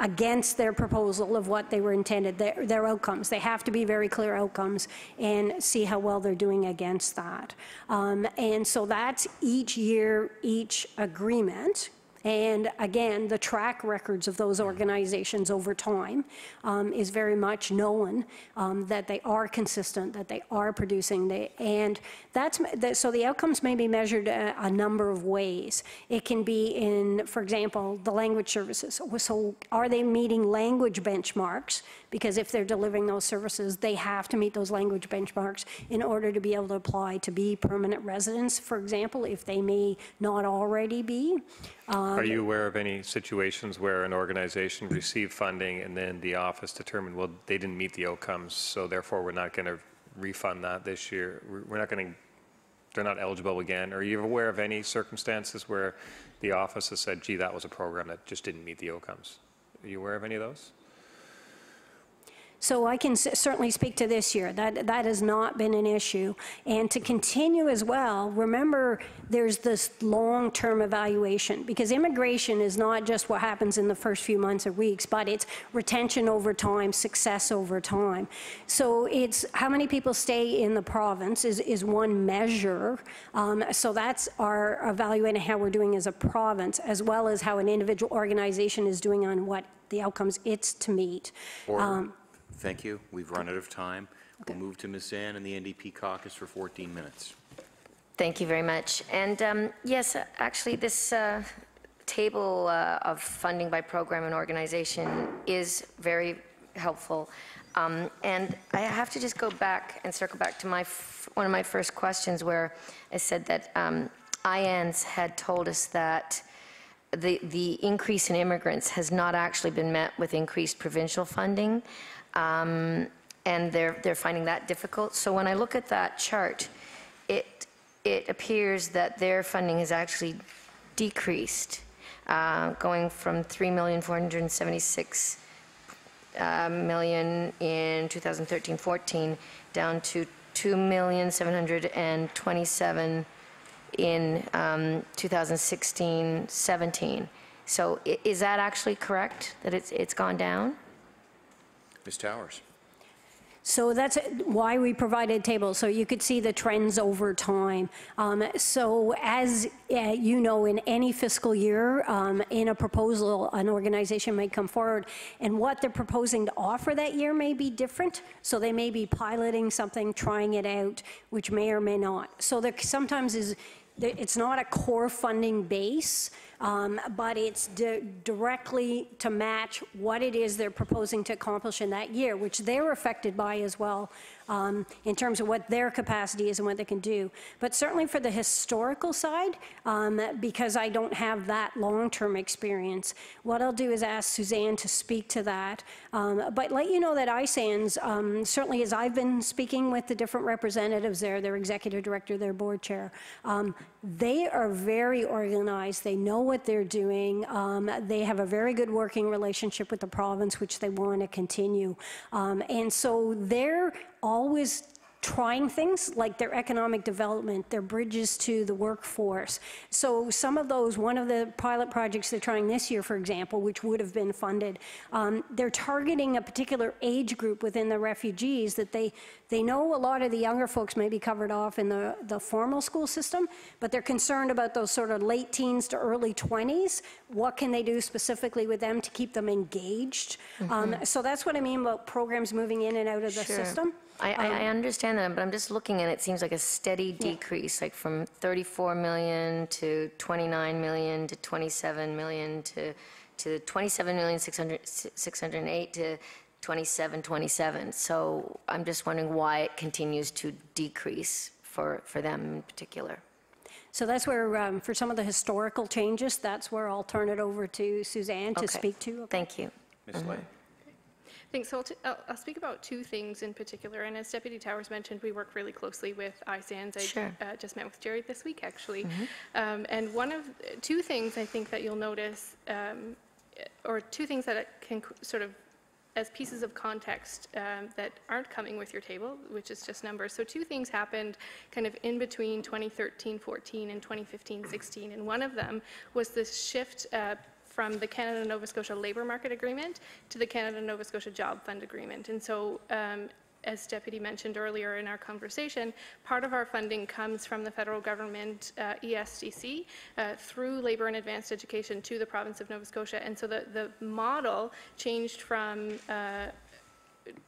Against their proposal of what they were intended, their, their outcomes. They have to be very clear outcomes and see how well they're doing against that. Um, and so that's each year, each agreement. And again, the track records of those organizations over time um, is very much known um, that they are consistent, that they are producing, they, and that's that, so the outcomes may be measured a, a, number of ways. It can be in, for example, the language services. So are they meeting language benchmarks? Because if they're delivering those services, they have to meet those language benchmarks in order to be able to apply to be permanent residents, for example, if they may not already be. Um, Are you aware of any situations where an organization received funding and then the office determined, well, they didn't meet the outcomes, so therefore we're not going to refund that this year? We're not going to, they're not eligible again? Are you aware of any circumstances where the office has said, gee, that was a program that just didn't meet the outcomes? Are you aware of any of those? So I can certainly speak to this year. That, that has not been an issue. And to continue as well, remember there's this long-term evaluation because immigration is not just what happens in the first few months or weeks, but it's retention over time, success over time. So it's how many people stay in the province is, is one measure. Um, so that's our evaluating how we're doing as a province, as well as how an individual organization is doing on what the outcomes it's to meet. Order. Um, Thank you. We've run out of time. We'll move to Ms. Zann and the NDP caucus for 14 minutes. Thank you very much. And um, yes, actually, this uh, table uh, of funding by program and organization is very helpful. Um, and I have to just go back and circle back to my one of my first questions where I said that um, ISANS had told us that the, the increase in immigrants has not actually been met with increased provincial funding um, and they're, they're finding that difficult. So when I look at that chart, it, it appears that their funding has actually decreased, uh, going from 3,476 uh, million in 2013-14 down to 2,727 in um, 2016-17. So is that actually correct, that it's, it's gone down? Ms. Towers. So that's why we provided tables, so you could see the trends over time. Um, so as uh, you know, in any fiscal year, um, in a proposal, an organization might come forward, and what they're proposing to offer that year may be different. So they may be piloting something, trying it out, which may or may not. So there sometimes is, it's not a core funding base, um, but it's di directly to match what it is they're proposing to accomplish in that year, which they're affected by as well um, in terms of what their capacity is and what they can do. But certainly for the historical side, um, because I don't have that long-term experience, what I'll do is ask Suzanne to speak to that. Um, but let you know that ISANS, um, certainly as I've been speaking with the different representatives there, their executive director, their board chair, um, they are very organized. They know what they're doing. Um, they have a very good working relationship with the province, which they want to continue. and so they're always trying things like their economic development, their bridges to the workforce. So some of those, one of the pilot projects they're trying this year, for example, which would have been funded, um, they're targeting a particular age group within the refugees that they, they know a lot of the younger folks may be covered off in the, the formal school system, but they're concerned about those sort of late teens to early 20s. What can they do specifically with them to keep them engaged? Um, So that's what I mean about programs moving in and out of the Sure. system. I, I I understand that, but I'm just looking and it seems like a steady decrease, like from 34 million to 29 million to 27 million to, to 27 million 600 608 to 27, 27. So I'm just wondering why it continues to decrease for, for them in particular. So that's where, um, for some of the historical changes, that's where I'll turn it over to Suzanne to Okay. speak to. Thank you. Ms. Ley? Thanks. So I'll, t- I'll, speak about two things in particular. And as Deputy Towers mentioned, we work really closely with ISANS. I Sure. uh, just met with Gerry this week, actually. Um, and one of two things I think that you'll notice, um, or two things that can sort of as pieces of context um, that aren't coming with your table, which is just numbers. So two things happened kind of in between 2013-14 and 2015-16, and one of them was this shift uh, from the Canada-Nova Scotia Labour Market Agreement to the Canada-Nova Scotia Job Fund Agreement. And so um, as Deputy mentioned earlier in our conversation, part of our funding comes from the federal government, uh, ESDC, uh, through Labor and Advanced Education to the province of Nova Scotia. And so the, the model changed from uh,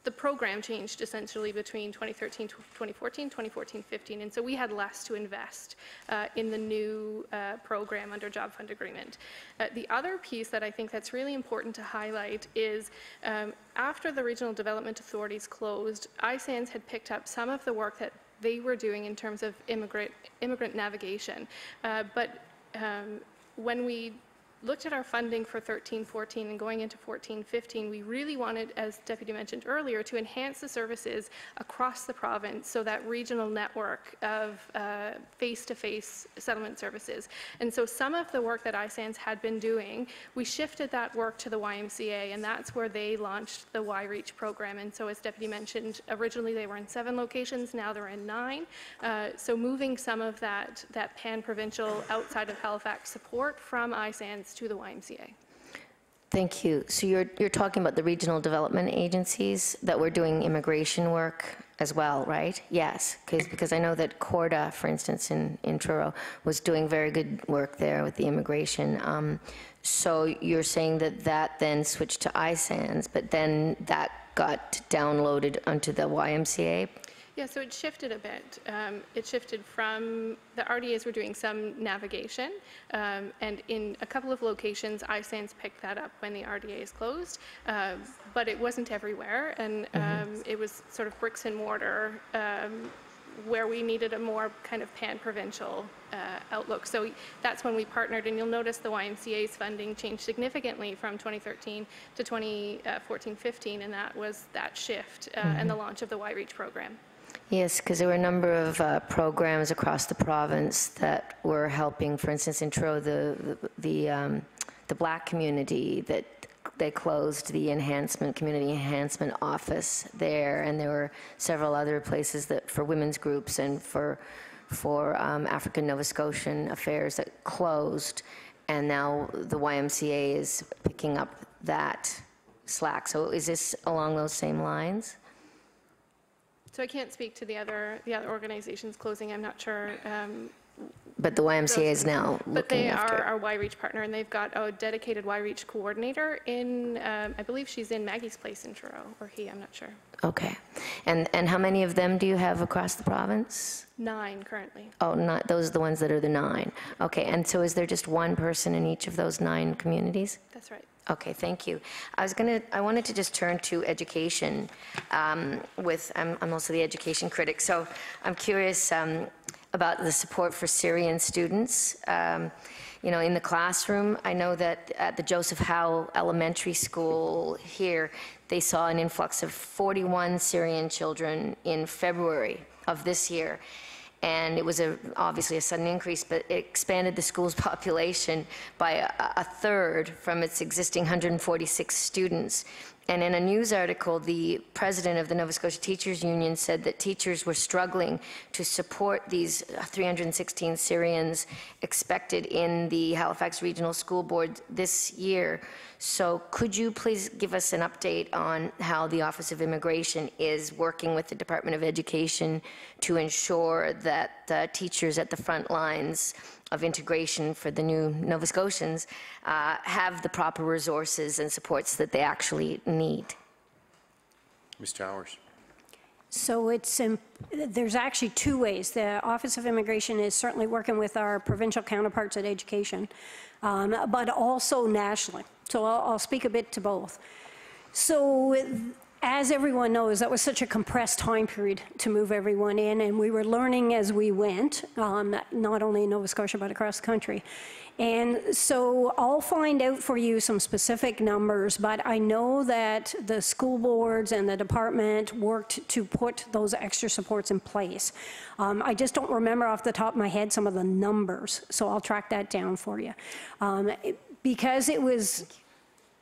the program changed essentially between 2013 2014, 2014, 15, and so we had less to invest uh, in the new uh, program under Job Fund Agreement. Uh, the other piece that I think that's really important to highlight is um, after the regional development authorities closed, ISANS had picked up some of the work that they were doing in terms of immigrant immigrant navigation, uh, but um, when we looked at our funding for 13, 14, and going into 14, 15, we really wanted, as Deputy mentioned earlier, to enhance the services across the province so that regional network of uh, face-to-face settlement services. And so some of the work that ISANS had been doing, we shifted that work to the YMCA, and that's where they launched the Y-Reach program. And so as Deputy mentioned, originally they were in seven locations, now they're in nine. Uh, So moving some of that, that pan-provincial outside of Halifax support from ISANS to the YMCA. Thank you. So you're, you're talking about the regional development agencies that were doing immigration work as well, right? Yes, because, because I know that CoRDA, for instance, in, in Truro, was doing very good work there with the immigration. Um, So you're saying that that then switched to ISANS, but then that got downloaded onto the YMCA? Yeah, so it shifted a bit. Um, It shifted from, the RDAs were doing some navigation, um, and in a couple of locations, ISANS picked that up when the RDAs closed, uh, but it wasn't everywhere, and um, it was sort of bricks and mortar um, where we needed a more kind of pan-provincial uh, outlook. So that's when we partnered, and you'll notice the YMCA's funding changed significantly from 2013 to 2014-15, and that was that shift uh, and the launch of the Y-Reach program. Yes, because there were a number of uh, programs across the province that were helping, for instance, in Truro, the, the, um, the black community that they closed the enhancement, community enhancement office there, and there were several other places that, for women's groups and for, for um, African Nova Scotian affairs that closed, and now the YMCA is picking up that slack. So is this along those same lines? So I can't speak to the other, the other organizations closing, I'm not sure. um, But the YMCA is now But they looking after are it. our Y-Reach partner, and they've got a dedicated Y-Reach coordinator in, um, I believe she's in Maggie's place in Truro, or he, I'm not sure. Okay. And, and how many of them do you have across the province? Nine currently. Oh, not, those are the ones that are the nine. Okay, and so is there just one person in each of those nine communities? That's right. Okay, thank you. I was going to, I wanted to just turn to education um, with, I'm I'm also the education critic, so I'm curious um, about the support for Syrian students. Um, You know, in the classroom, I know that at the Joseph Howe Elementary School here, they saw an influx of 41 Syrian children in February of this year. And it was a, obviously a sudden increase, but it expanded the school's population by a, a third from its existing 146 students. And in a news article, the president of the Nova Scotia Teachers Union said that teachers were struggling to support these 316 Syrians expected in the Halifax Regional School Board this year. So could you please give us an update on how the Office of Immigration is working with the Department of Education to ensure that uh, teachers at the front lines of integration for the new Nova Scotians uh, have the proper resources and supports that they actually need? Ms. Towers? So it's, there's actually two ways. The Office of Immigration is certainly working with our provincial counterparts at education, um, but also nationally. So I'll, I'll speak a bit to both. So as everyone knows, that was such a compressed time period to move everyone in, and we were learning as we went, um, not only in Nova Scotia, but across the country. And so I'll find out for you some specific numbers, but I know that the school boards and the department worked to put those extra supports in place. Um, I just don't remember off the top of my head some of the numbers, so I'll track that down for you. Um, because it was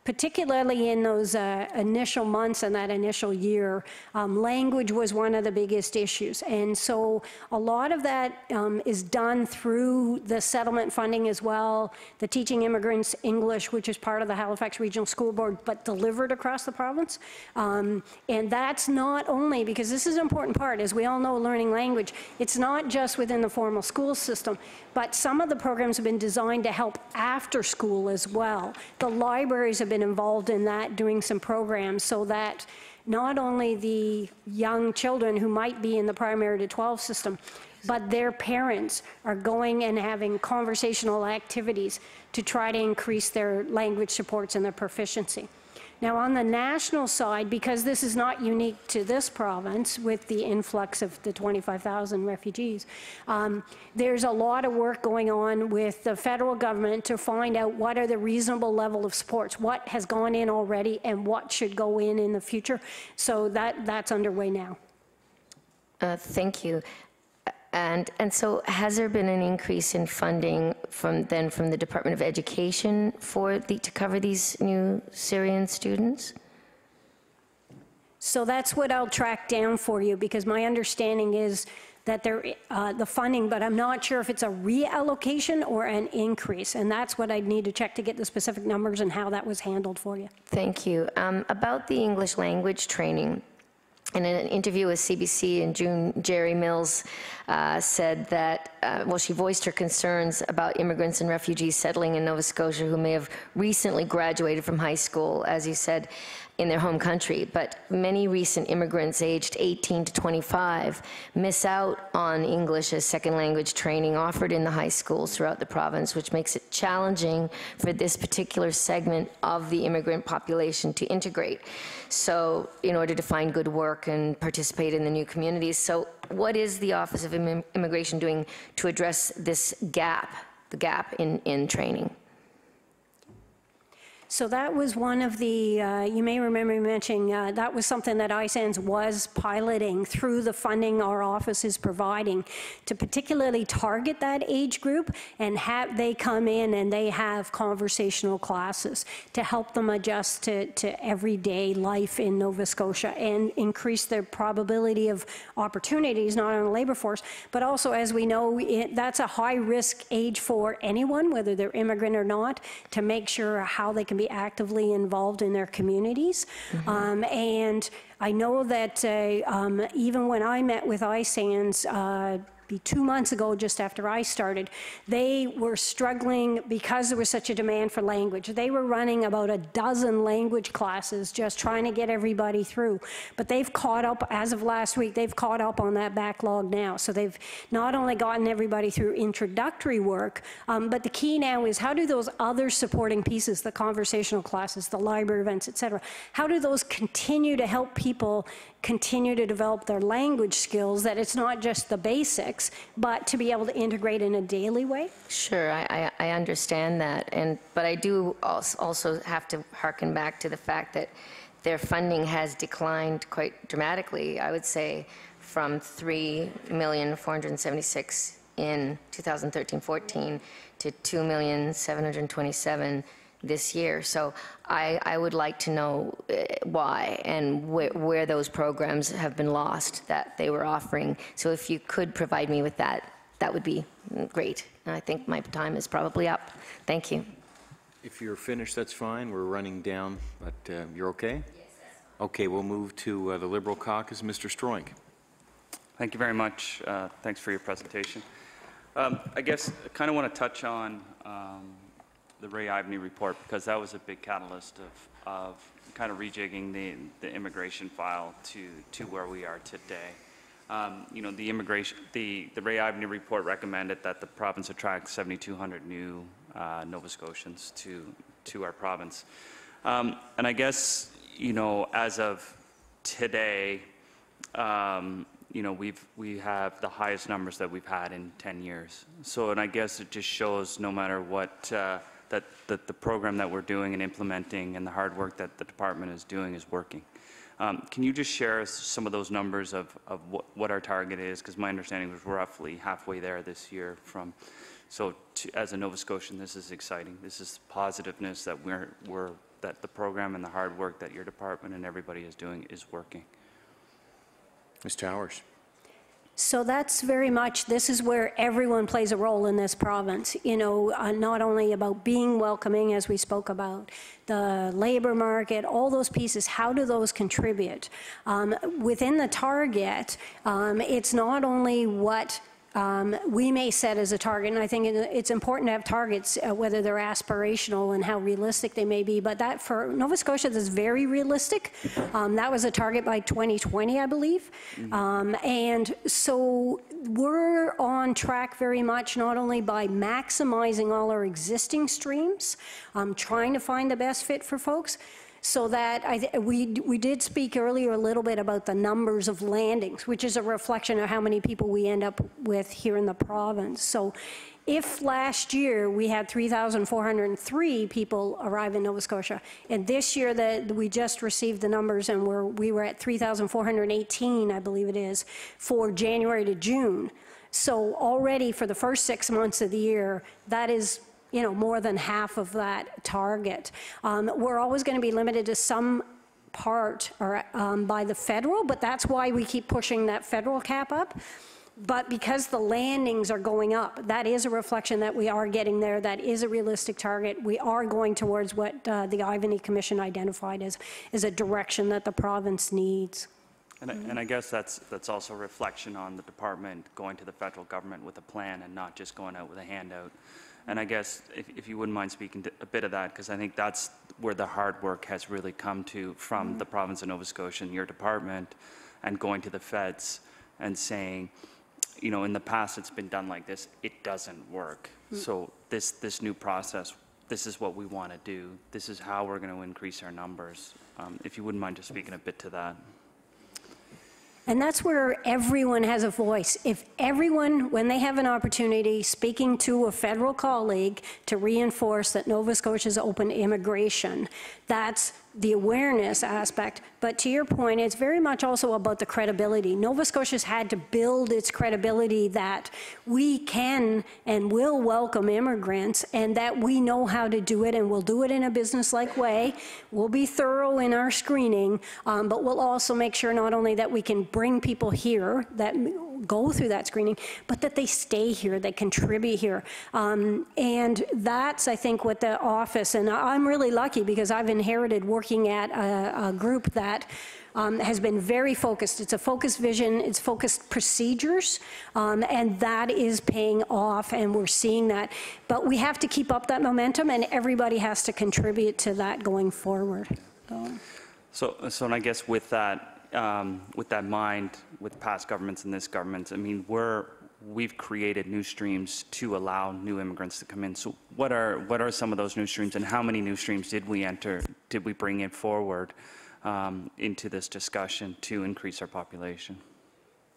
particularly in those uh, initial months and that initial year, um, language was one of the biggest issues. And so a lot of that um, is done through the settlement funding as well, the Teaching Immigrants English, which is part of the Halifax Regional School Board, but delivered across the province. Um, and that's not only, because this is an important part, as we all know, learning language, it's not just within the formal school system, but some of the programs have been designed to help after school as well. The libraries have been involved in that, doing some programs so that not only the young children who might be in the primary to 12 system, but their parents are going and having conversational activities to try to increase their language supports and their proficiency. Now, on the national side, because this is not unique to this province with the influx of the 25,000 refugees, um, there's a lot of work going on with the federal government to find out what are the reasonable level of supports, what has gone in already, and what should go in in the future. So that, that's underway now. Uh, Thank you. And, and so has there been an increase in funding from, then from the Department of Education for the, to cover these new Syrian students? So that's what I'll track down for you, because my understanding is that there, uh, the funding, but I'm not sure if it's a reallocation or an increase, and that's what I'd need to check to get the specific numbers and how that was handled for you. Thank you. Um, About the English language training, in an interview with CBC in June, Gerry Mills uh, said that, uh, well, she voiced her concerns about immigrants and refugees settling in Nova Scotia who may have recently graduated from high school, as you said, in their home country. But many recent immigrants aged 18 to 25 miss out on English as second language training offered in the high schools throughout the province, which makes it challenging for this particular segment of the immigrant population to integrate. So, in order to find good work and participate in the new communities. So, what is the Office of Immigration doing to address this gap, the gap in, in training? So that was one of the, uh, you may remember me mentioning, uh, that was something that ISANS was piloting through the funding our office is providing to particularly target that age group and have, they come in and they have conversational classes to help them adjust to, to everyday life in Nova Scotia and increase their probability of opportunities, not on the labor force, but also, as we know, it, that's a high-risk age for anyone, whether they're immigrant or not, to make sure how they can be actively involved in their communities. Um, and I know that uh, um, even when I met with ISANS, uh, be two months ago, just after I started, they were struggling because there was such a demand for language. They were running about a dozen language classes, just trying to get everybody through. But they've caught up, as of last week, they've caught up on that backlog now. So they've not only gotten everybody through introductory work, um, but the key now is how do those other supporting pieces, the conversational classes, the library events, et cetera, how do those continue to help people continue to develop their language skills, that it's not just the basics, but to be able to integrate in a daily way? Sure, I, I, I understand that, and, but I do also have to hearken back to the fact that their funding has declined quite dramatically, I would say, from 3,476 in 2013-14 to 2,727 this year. So I, I would like to know eh, why and where, where those programs have been lost that they were offering. So if you could provide me with that, that would be great. And I think my time is probably up. Thank you. If you're finished, that's fine. We're running down, but uh, you're okay? Yes. Okay, we'll move to uh, the Liberal caucus. Mr. Stroink. Thank you very much. Uh, Thanks for your presentation. Um, I guess I kind of want to touch on um, the Ray Ivany report because that was a big catalyst of, of kind of rejigging the, the immigration file to, to where we are today. Um, You know, the immigration, the, the Ray Ivany report recommended that the province attract 7,200 new uh, Nova Scotians to, to our province. Um, And I guess, you know, as of today, um, you know, we've, we have the highest numbers that we've had in 10 years. So, and I guess it just shows no matter what, uh, that, that the program that we're doing and implementing and the hard work that the department is doing is working. Um, Can you just share some of those numbers of, of what, what our target is? Because my understanding was roughly halfway there this year from, so to, as a Nova Scotian, this is exciting. This is positiveness that we're, we're, that the program and the hard work that your department and everybody is doing is working. Ms. Towers. So that's very much, this is where everyone plays a role in this province, you know, uh, not only about being welcoming, as we spoke about, the labor market, all those pieces, how do those contribute? Um, Within the target, um, it's not only what um, we may set as a target, and I think it's important to have targets, uh, whether they're aspirational and how realistic they may be, but that, for Nova Scotia, that's very realistic. Um, That was a target by 2020, I believe. Um, And so we're on track very much, not only by maximizing all our existing streams, um, trying to find the best fit for folks, so that I, we, we did speak earlier a little bit about the numbers of landings, which is a reflection of how many people we end up with here in the province. So if last year we had 3,403 people arrive in Nova Scotia, and this year that we just received the numbers and we're, we were at 3,418, I believe it is, for January to June. So already for the first six months of the year, that is you know, more than half of that target. Um, We're always going to be limited to some part or um, by the federal, but that's why we keep pushing that federal cap up. But because the landings are going up, that is a reflection that we are getting there. That is a realistic target. We are going towards what uh, the Ivany Commission identified as, as a direction that the province needs. And I, and I guess that's, that's also a reflection on the department going to the federal government with a plan and not just going out with a handout. And I guess if, if you wouldn't mind speaking to a bit of that, because I think that's where the hard work has really come to from the province of Nova Scotia and your department, and going to the feds and saying, you know, in the past it's been done like this, it doesn't work. So this, this new process, this is what we want to do. This is how we're going to increase our numbers. Um, If you wouldn't mind just speaking a bit to that. And that's where everyone has a voice. If everyone, when they have an opportunity, speaking to a federal colleague to reinforce that Nova Scotia is open to immigration, that's the awareness aspect. But to your point, it's very much also about the credibility. Nova Scotia's had to build its credibility that we can and will welcome immigrants and that we know how to do it and we'll do it in a business-like way. We'll be thorough in our screening, um, but we'll also make sure not only that we can bring people here that go through that screening, but that they stay here, they contribute here. Um, And that's, I think, what the office, and I'm really lucky because I've inherited working at a, a group that um, has been very focused. It's a focused vision, it's focused procedures, um, and that is paying off, and we're seeing that. But we have to keep up that momentum, and everybody has to contribute to that going forward. So- So, so and I guess with that, um, with that mind, with past governments and this government, I mean, we're, we've created new streams to allow new immigrants to come in. So what are, what are some of those new streams and how many new streams did we enter, did we bring in forward um, into this discussion to increase our population?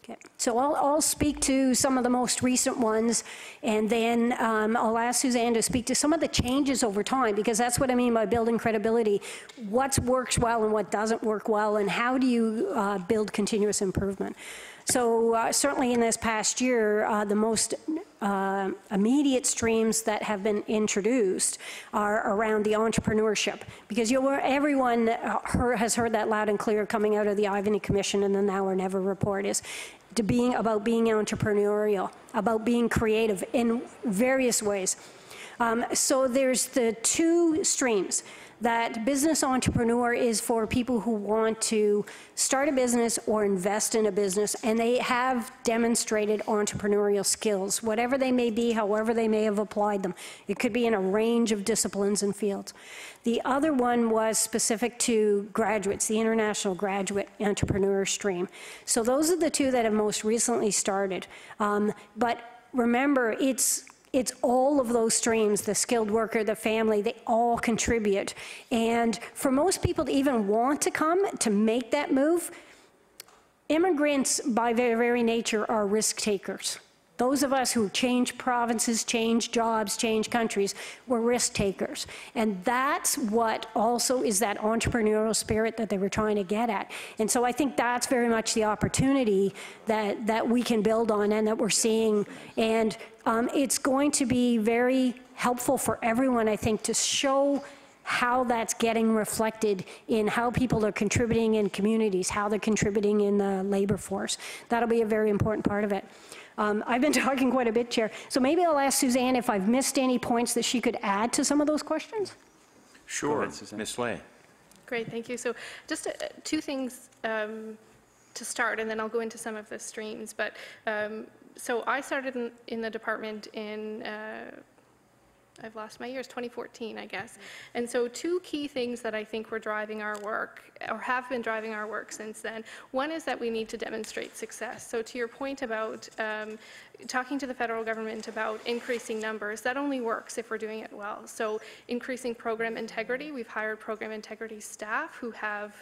Okay, so I'll, I'll speak to some of the most recent ones, and then um, I'll ask Suzanne to speak to some of the changes over time, because that's what I mean by building credibility. What works well and what doesn't work well, and how do you uh, build continuous improvement? So uh, certainly in this past year, uh, the most uh, immediate streams that have been introduced are around the entrepreneurship. Because everyone uh, has heard that loud and clear coming out of the Ivany Commission and the Now or Never report is to being, about being entrepreneurial, about being creative in various ways. Um, So there's the two streams. That business entrepreneur is for people who want to start a business or invest in a business, and they have demonstrated entrepreneurial skills, whatever they may be, however they may have applied them. It could be in a range of disciplines and fields. The other one was specific to graduates, the International Graduate Entrepreneur Stream. So those are the two that have most recently started. Um, But remember, it's it's all of those streams, the skilled worker, the family, they all contribute. And for most people to even want to come, to make that move, immigrants by their very nature are risk takers. Those of us who change provinces, change jobs, change countries, we're risk takers. And that's what also is that entrepreneurial spirit that they were trying to get at. And so I think that's very much the opportunity that, that we can build on and that we're seeing. And um, it's going to be very helpful for everyone, I think, to show how that's getting reflected in how people are contributing in communities, how they're contributing in the labor force. That'll be a very important part of it. Um, I've been talking quite a bit, Chair, so maybe I'll ask Suzanne if I've missed any points that she could add to some of those questions? Sure. ahead, Ms. Ley. Great, thank you. So just uh, two things um, to start, and then I'll go into some of the streams. But, um, so I started in, in the department in, uh, I've lost my years, 2014, I guess. And so two key things that I think were driving our work, or have been driving our work since then. One is that we need to demonstrate success. So to your point about um, talking to the federal government about increasing numbers, that only works if we're doing it well. So increasing program integrity, we've hired program integrity staff who have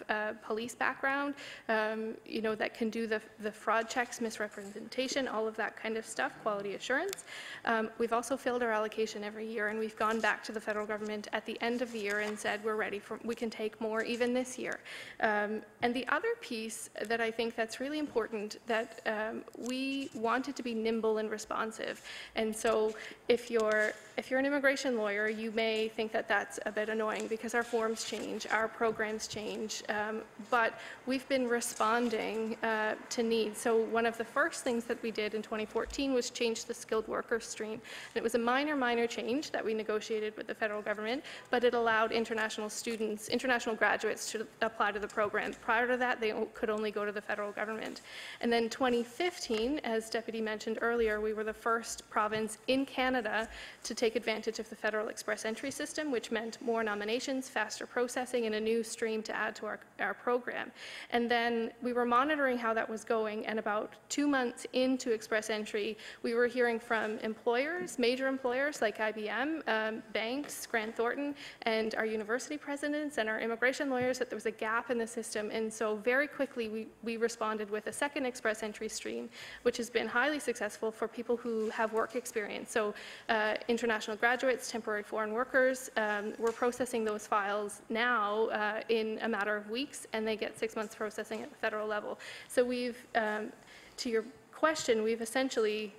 police background, um, you know, that can do the, the fraud checks, misrepresentation, all of that kind of stuff, quality assurance. Um, We've also filled our allocation every year, and we've gone back to the federal government at the end of the year and said, we're ready for, we can take more even this year. Um, And the other piece that I think that's really important, that um, we wanted to be nimble and responsive. And so if you're, if you're an immigration lawyer, you may think that that's a bit annoying because our forms change, our programs change, um, but we've been responding uh, to needs. So one of the first things that we did in 2014 was change the skilled worker stream. And it was a minor, minor change that we negotiated with the federal government, but it allowed international students, international graduates to apply to the program. Prior to that, they could only go to the federal government. And then 2015, as Deputy mentioned earlier, we were the first province in Canada to take advantage of the federal express entry system, which meant more nominations, faster processing, and a new stream to add to our, our program. And then we were monitoring how that was going, and about two months into express entry, we were hearing from employers, major employers like IBM, um, banks, Grant Thornton, and our university presidents and our immigration lawyers that there was a gap in the system. And so very quickly, we, we responded with a second express entry stream, which has been highly successful for people who have work experience. So uh, international graduates, temporary foreign workers, um, we're processing those files now uh, in a matter of weeks, and they get six months processing at the federal level. So we've, um, to your question, we've essentially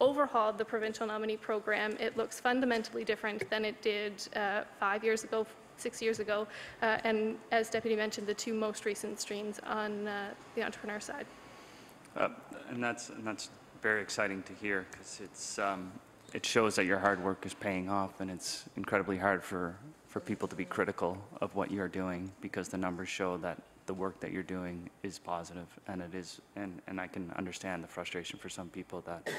overhauled the provincial nominee program. It looks fundamentally different than it did uh, five years ago, six years ago, uh, and as Deputy mentioned, the two most recent streams on uh, the entrepreneur side. Uh, And that's, and that's very exciting to hear, because it's, um, it shows that your hard work is paying off, and it's incredibly hard for, for people to be critical of what you're doing, because the numbers show that the work that you're doing is positive, and it is, and, and I can understand the frustration for some people that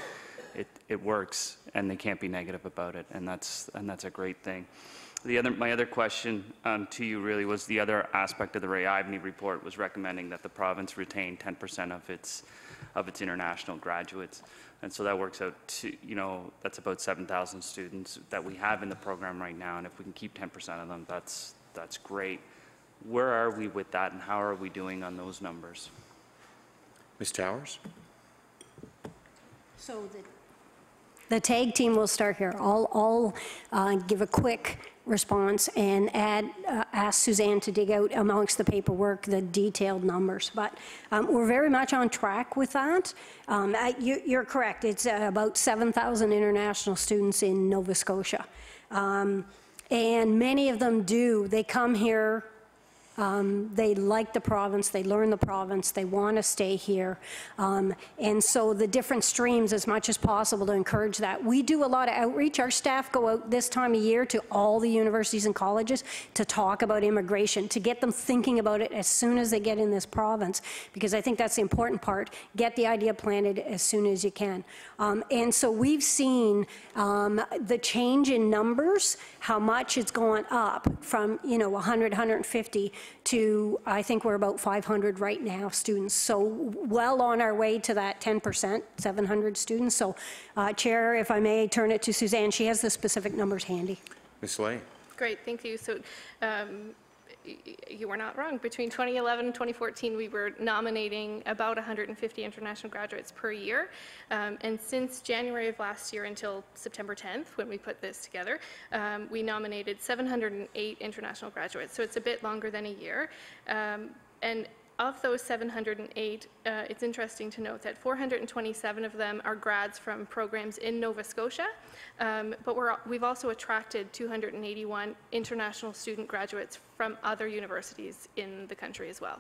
it, it works, and they can't be negative about it, and that's, and that's a great thing. The other, my other question um, to you really was the other aspect of the Ray Ivany report was recommending that the province retain 10% of its, of its international graduates. And so that works out to, you know, that's about 7,000 students that we have in the program right now. And if we can keep 10% of them, that's, that's great. Where are we with that and how are we doing on those numbers? Ms. Towers? So the The tag team will start here. I'll, I'll uh, give a quick response and add, uh, ask Suzanne to dig out amongst the paperwork the detailed numbers. But um, we're very much on track with that. Um, I- you- You're correct, it's uh, about 7,000 international students in Nova Scotia. Um, And many of them do, they come here um, They like the province, they learn the province, they want to stay here. Um, And so the different streams, as much as possible, to encourage that. We do a lot of outreach. Our staff go out this time of year to all the universities and colleges to talk about immigration, to get them thinking about it as soon as they get in this province, because I think that's the important part. Get the idea planted as soon as you can. Um, And so we've seen um, the change in numbers, how much it's gone up from, you know, 100, 150 to, I think we're about 500 right now, students. So well on our way to that 10%, 700 students. So uh, Chair, if I may turn it to Suzanne, she has the specific numbers handy. Ms. Ley? Great, thank you. So um, y- y- you were not wrong. Between 2011 and 2014, we were nominating about 150 international graduates per year. Um, And since January of last year until September 10th, when we put this together, um, we nominated 708 international graduates. So it's a bit longer than a year. Um, And of those 708, uh, it's interesting to note that 427 of them are grads from programs in Nova Scotia, um, but we're, we've also attracted 281 international student graduates from other universities in the country as well.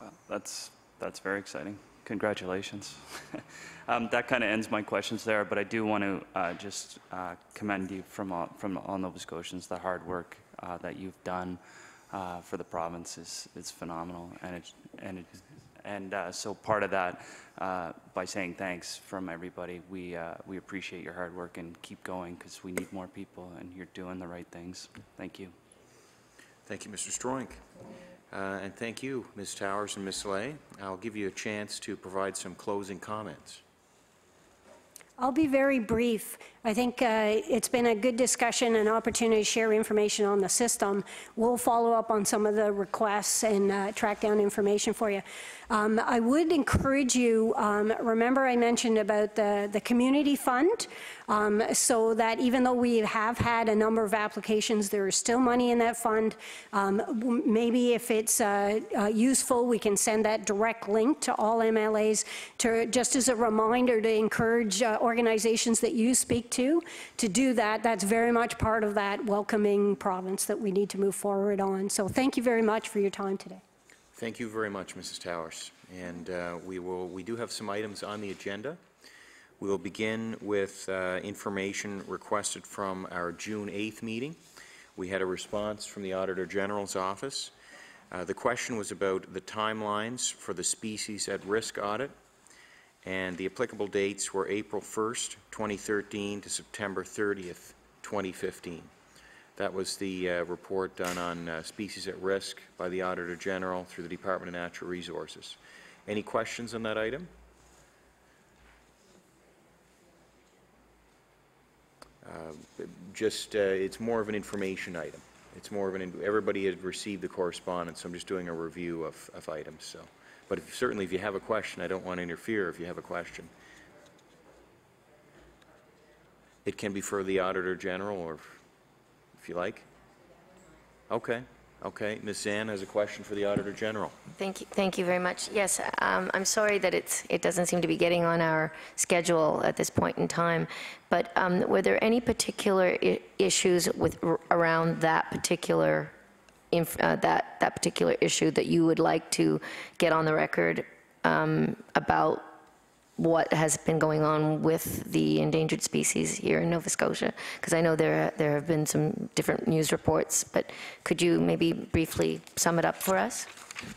Well, that's, that's very exciting. Congratulations. Um, That kind of ends my questions there, but I do want to uh, just uh, commend you from, all- from all Nova Scotians. The hard work uh, that you've done uh, for the province is, is phenomenal. And it, and it, and uh, so part of that, uh, by saying thanks from everybody, we, uh, we appreciate your hard work and keep going because we need more people and you're doing the right things. Thank you. Thank you, Mr. Stroink. Uh, And thank you, Ms. Towers and Ms. Ley. I'll give you a chance to provide some closing comments. I'll be very brief. I think uh, it's been a good discussion and opportunity to share information on the system. We'll follow up on some of the requests and uh, track down information for you. Um, I would encourage you, um, remember I mentioned about the, the community fund, um, so that even though we have had a number of applications, there is still money in that fund. Um, Maybe if it's uh, uh, useful, we can send that direct link to all MLAs to, just as a reminder to encourage uh, organizations that you speak to, to do that. That's very much part of that welcoming province that we need to move forward on. So thank you very much for your time today. Thank you very much, Mrs. Towers. And uh, we will, we do have some items on the agenda. We will begin with uh, information requested from our June 8th meeting. We had a response from the Auditor General's office. Uh, The question was about the timelines for the species at risk audit, and the applicable dates were April 1st, 2013 to September 30th, 2015. That was the uh, report done on uh, species at risk by the Auditor General through the Department of Natural Resources. Any questions on that item? Uh, Just, uh, it's more of an information item. It's more of an, everybody had received the correspondence, so I'm just doing a review of, of items, so. But if- certainly, if you have a question, I don't want to interfere if you have a question. It can be for the Auditor General, or if you like. Okay, okay. Ms. Zann has a question for the Auditor General. Thank you, thank you very much. Yes, um, I'm sorry that it's, it doesn't seem to be getting on our schedule at this point in time, but um, were there any particular issues with, around that particular, uh, that, that particular issue that you would like to get on the record um, about what has been going on with the endangered species here in Nova Scotia? Because I know there, there have been some different news reports, but could you maybe briefly sum it up for us?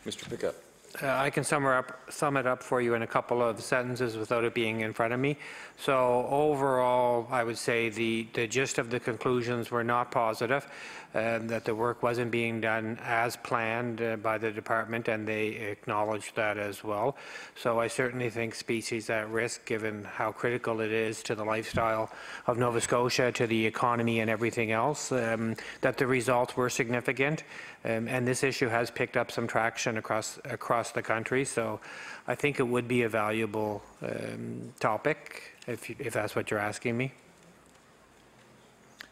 Mr. Pickup. Uh, I can sum up, sum it up for you in a couple of sentences without it being in front of me. So overall, I would say the, the gist of the conclusions were not positive, and that the work wasn't being done as planned uh, by the department, and they acknowledged that as well. So I certainly think species at risk, given how critical it is to the lifestyle of Nova Scotia, to the economy and everything else, um, that the results were significant. Um, And this issue has picked up some traction across, across the country, so I think it would be a valuable um, topic if, you- if that's what you're asking me.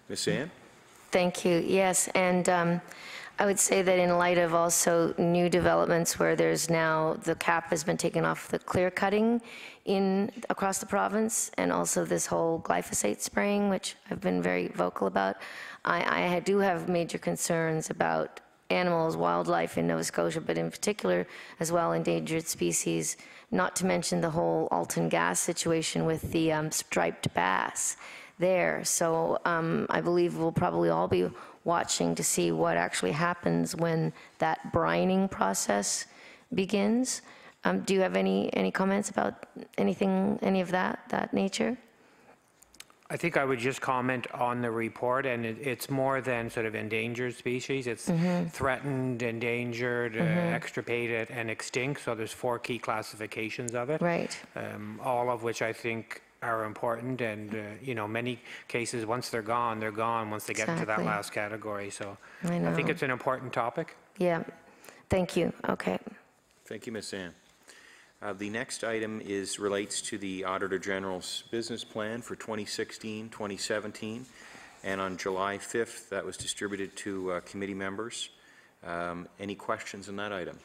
Ms. Ann? Thank you, yes, and um, I would say that in light of also new developments where there's now, the cap has been taken off the clear cutting in, across the province, and also this whole glyphosate spraying, which I've been very vocal about, I, I do have major concerns about animals, wildlife in Nova Scotia, but in particular, as well, endangered species, not to mention the whole Alton gas situation with the um, striped bass there. So um, I believe we'll probably all be watching to see what actually happens when that brining process begins. Um, Do you have any, any comments about anything, any of that, that nature? I think I would just comment on the report, and it, it's more than sort of endangered species. It's threatened, endangered, uh, extirpated, and extinct. So there's four key classifications of it. Right. Um, all of which I think are important, and uh, you know, many cases once they're gone, they're gone. Once they get into that last category, so I I think it's an important topic. Yeah, thank you, okay. Thank you, Ms. Ann. Uh, The next item is, relates to the Auditor General's business plan for 2016, 2017, and on July 5th, that was distributed to uh, committee members. Um, Any questions on that item?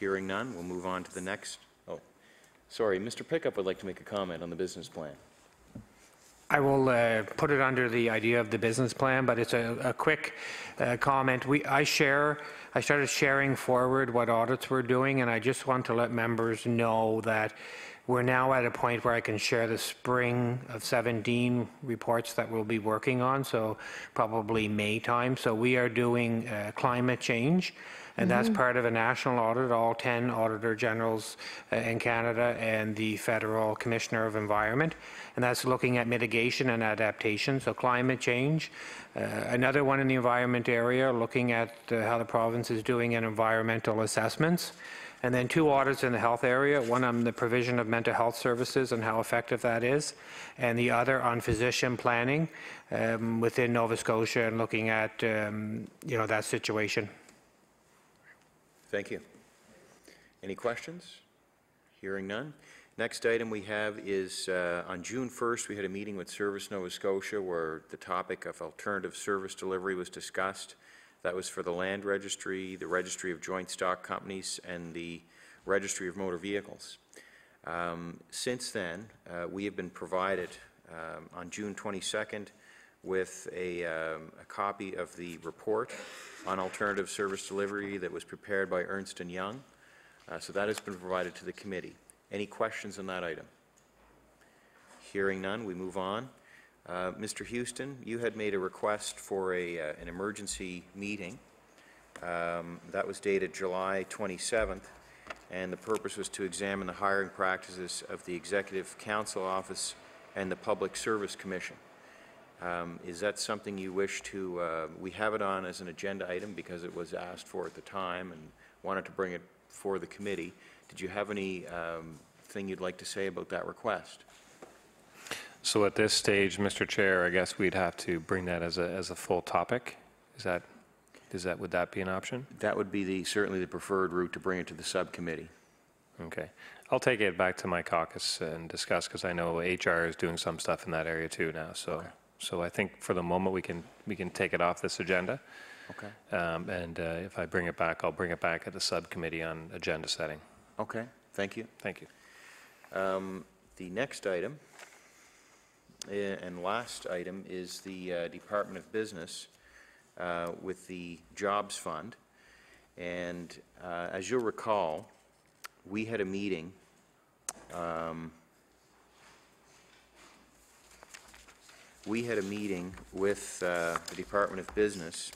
Hearing none, we'll move on to the next, oh, sorry, Mr. Pickup would like to make a comment on the business plan. I will uh, put it under the idea of the business plan, but it's a, a quick uh, comment. We, I share, I started sharing forward what audits we're doing, and I just want to let members know that we're now at a point where I can share the spring of 17 reports that we'll be working on, so probably May time. So we are doing uh, climate change, and that's part of a national audit, all 10 Auditor Generals uh, in Canada and the Federal Commissioner of Environment. And that's looking at mitigation and adaptation, so climate change. Uh, Another one in the environment area, looking at uh, how the province is doing in environmental assessments. And then two audits in the health area, one on the provision of mental health services and how effective that is, and the other on physician planning um, within Nova Scotia and looking at, um, you know, that situation. Thank you. Any questions? Hearing none. Next item we have is, uh, on June 1st, we had a meeting with Service Nova Scotia where the topic of alternative service delivery was discussed. That was for the Land Registry, the Registry of Joint Stock Companies, and the Registry of Motor Vehicles. Um, Since then, uh, we have been provided, um, on June 22nd, with a, um, a copy of the report on alternative service delivery that was prepared by Ernst Young. Uh, So that has been provided to the committee. Any questions on that item? Hearing none, we move on. Uh, Mr. Houston, you had made a request for a, uh, an emergency meeting. Um, That was dated July 27th, and the purpose was to examine the hiring practices of the Executive Council Office and the Public Service Commission. Um, Is that something you wish to, uh, we have it on as an agenda item because it was asked for at the time and wanted to bring it for the committee. Did you have any um, thing you'd like to say about that request? So at this stage, Mr. Chair, I guess we'd have to bring that as a, as a full topic? Is that, is that, would that be an option? That would be the, certainly the preferred route to bring it to the subcommittee. Okay. I'll take it back to my caucus and discuss, because I know HR is doing some stuff in that area too now, so, so I think for the moment, we can, we can take it off this agenda. Okay? Um, And uh, if I bring it back, I'll bring it back at the subcommittee on agenda setting. Okay, thank you. Thank you. Um, The next item, eh, and last item, is the uh, Department of Business uh, with the Jobs Fund. And uh, as you'll recall, we had a meeting um, we had a meeting with uh, the Department of Business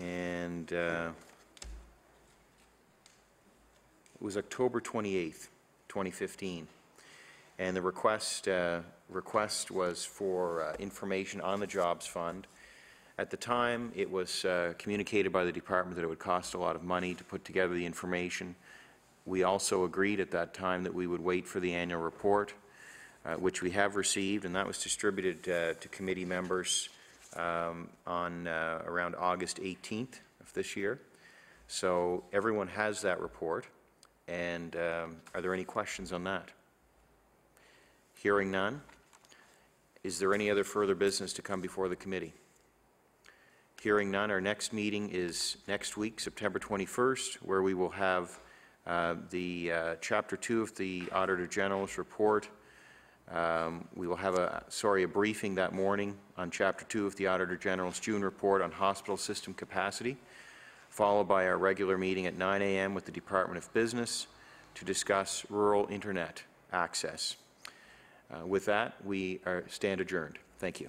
and uh, it was October 28th, 2015. And the request, uh, request was for uh, information on the Jobs Fund. At the time, it was uh, communicated by the department that it would cost a lot of money to put together the information. We also agreed at that time that we would wait for the annual report, uh, which we have received, and that was distributed uh, to committee members um, on uh, around August 18th of this year. So everyone has that report. And um, are there any questions on that? Hearing none, is there any other further business to come before the committee? Hearing none, our next meeting is next week, September 21st, where we will have uh, the uh, Chapter 2 of the Auditor General's report. Um, We will have a, sorry, a briefing that morning on Chapter 2 of the Auditor General's June report on hospital system capacity, followed by our regular meeting at 9 a.m. with the Department of Business to discuss rural internet access. Uh, With that, we are stand adjourned. Thank you.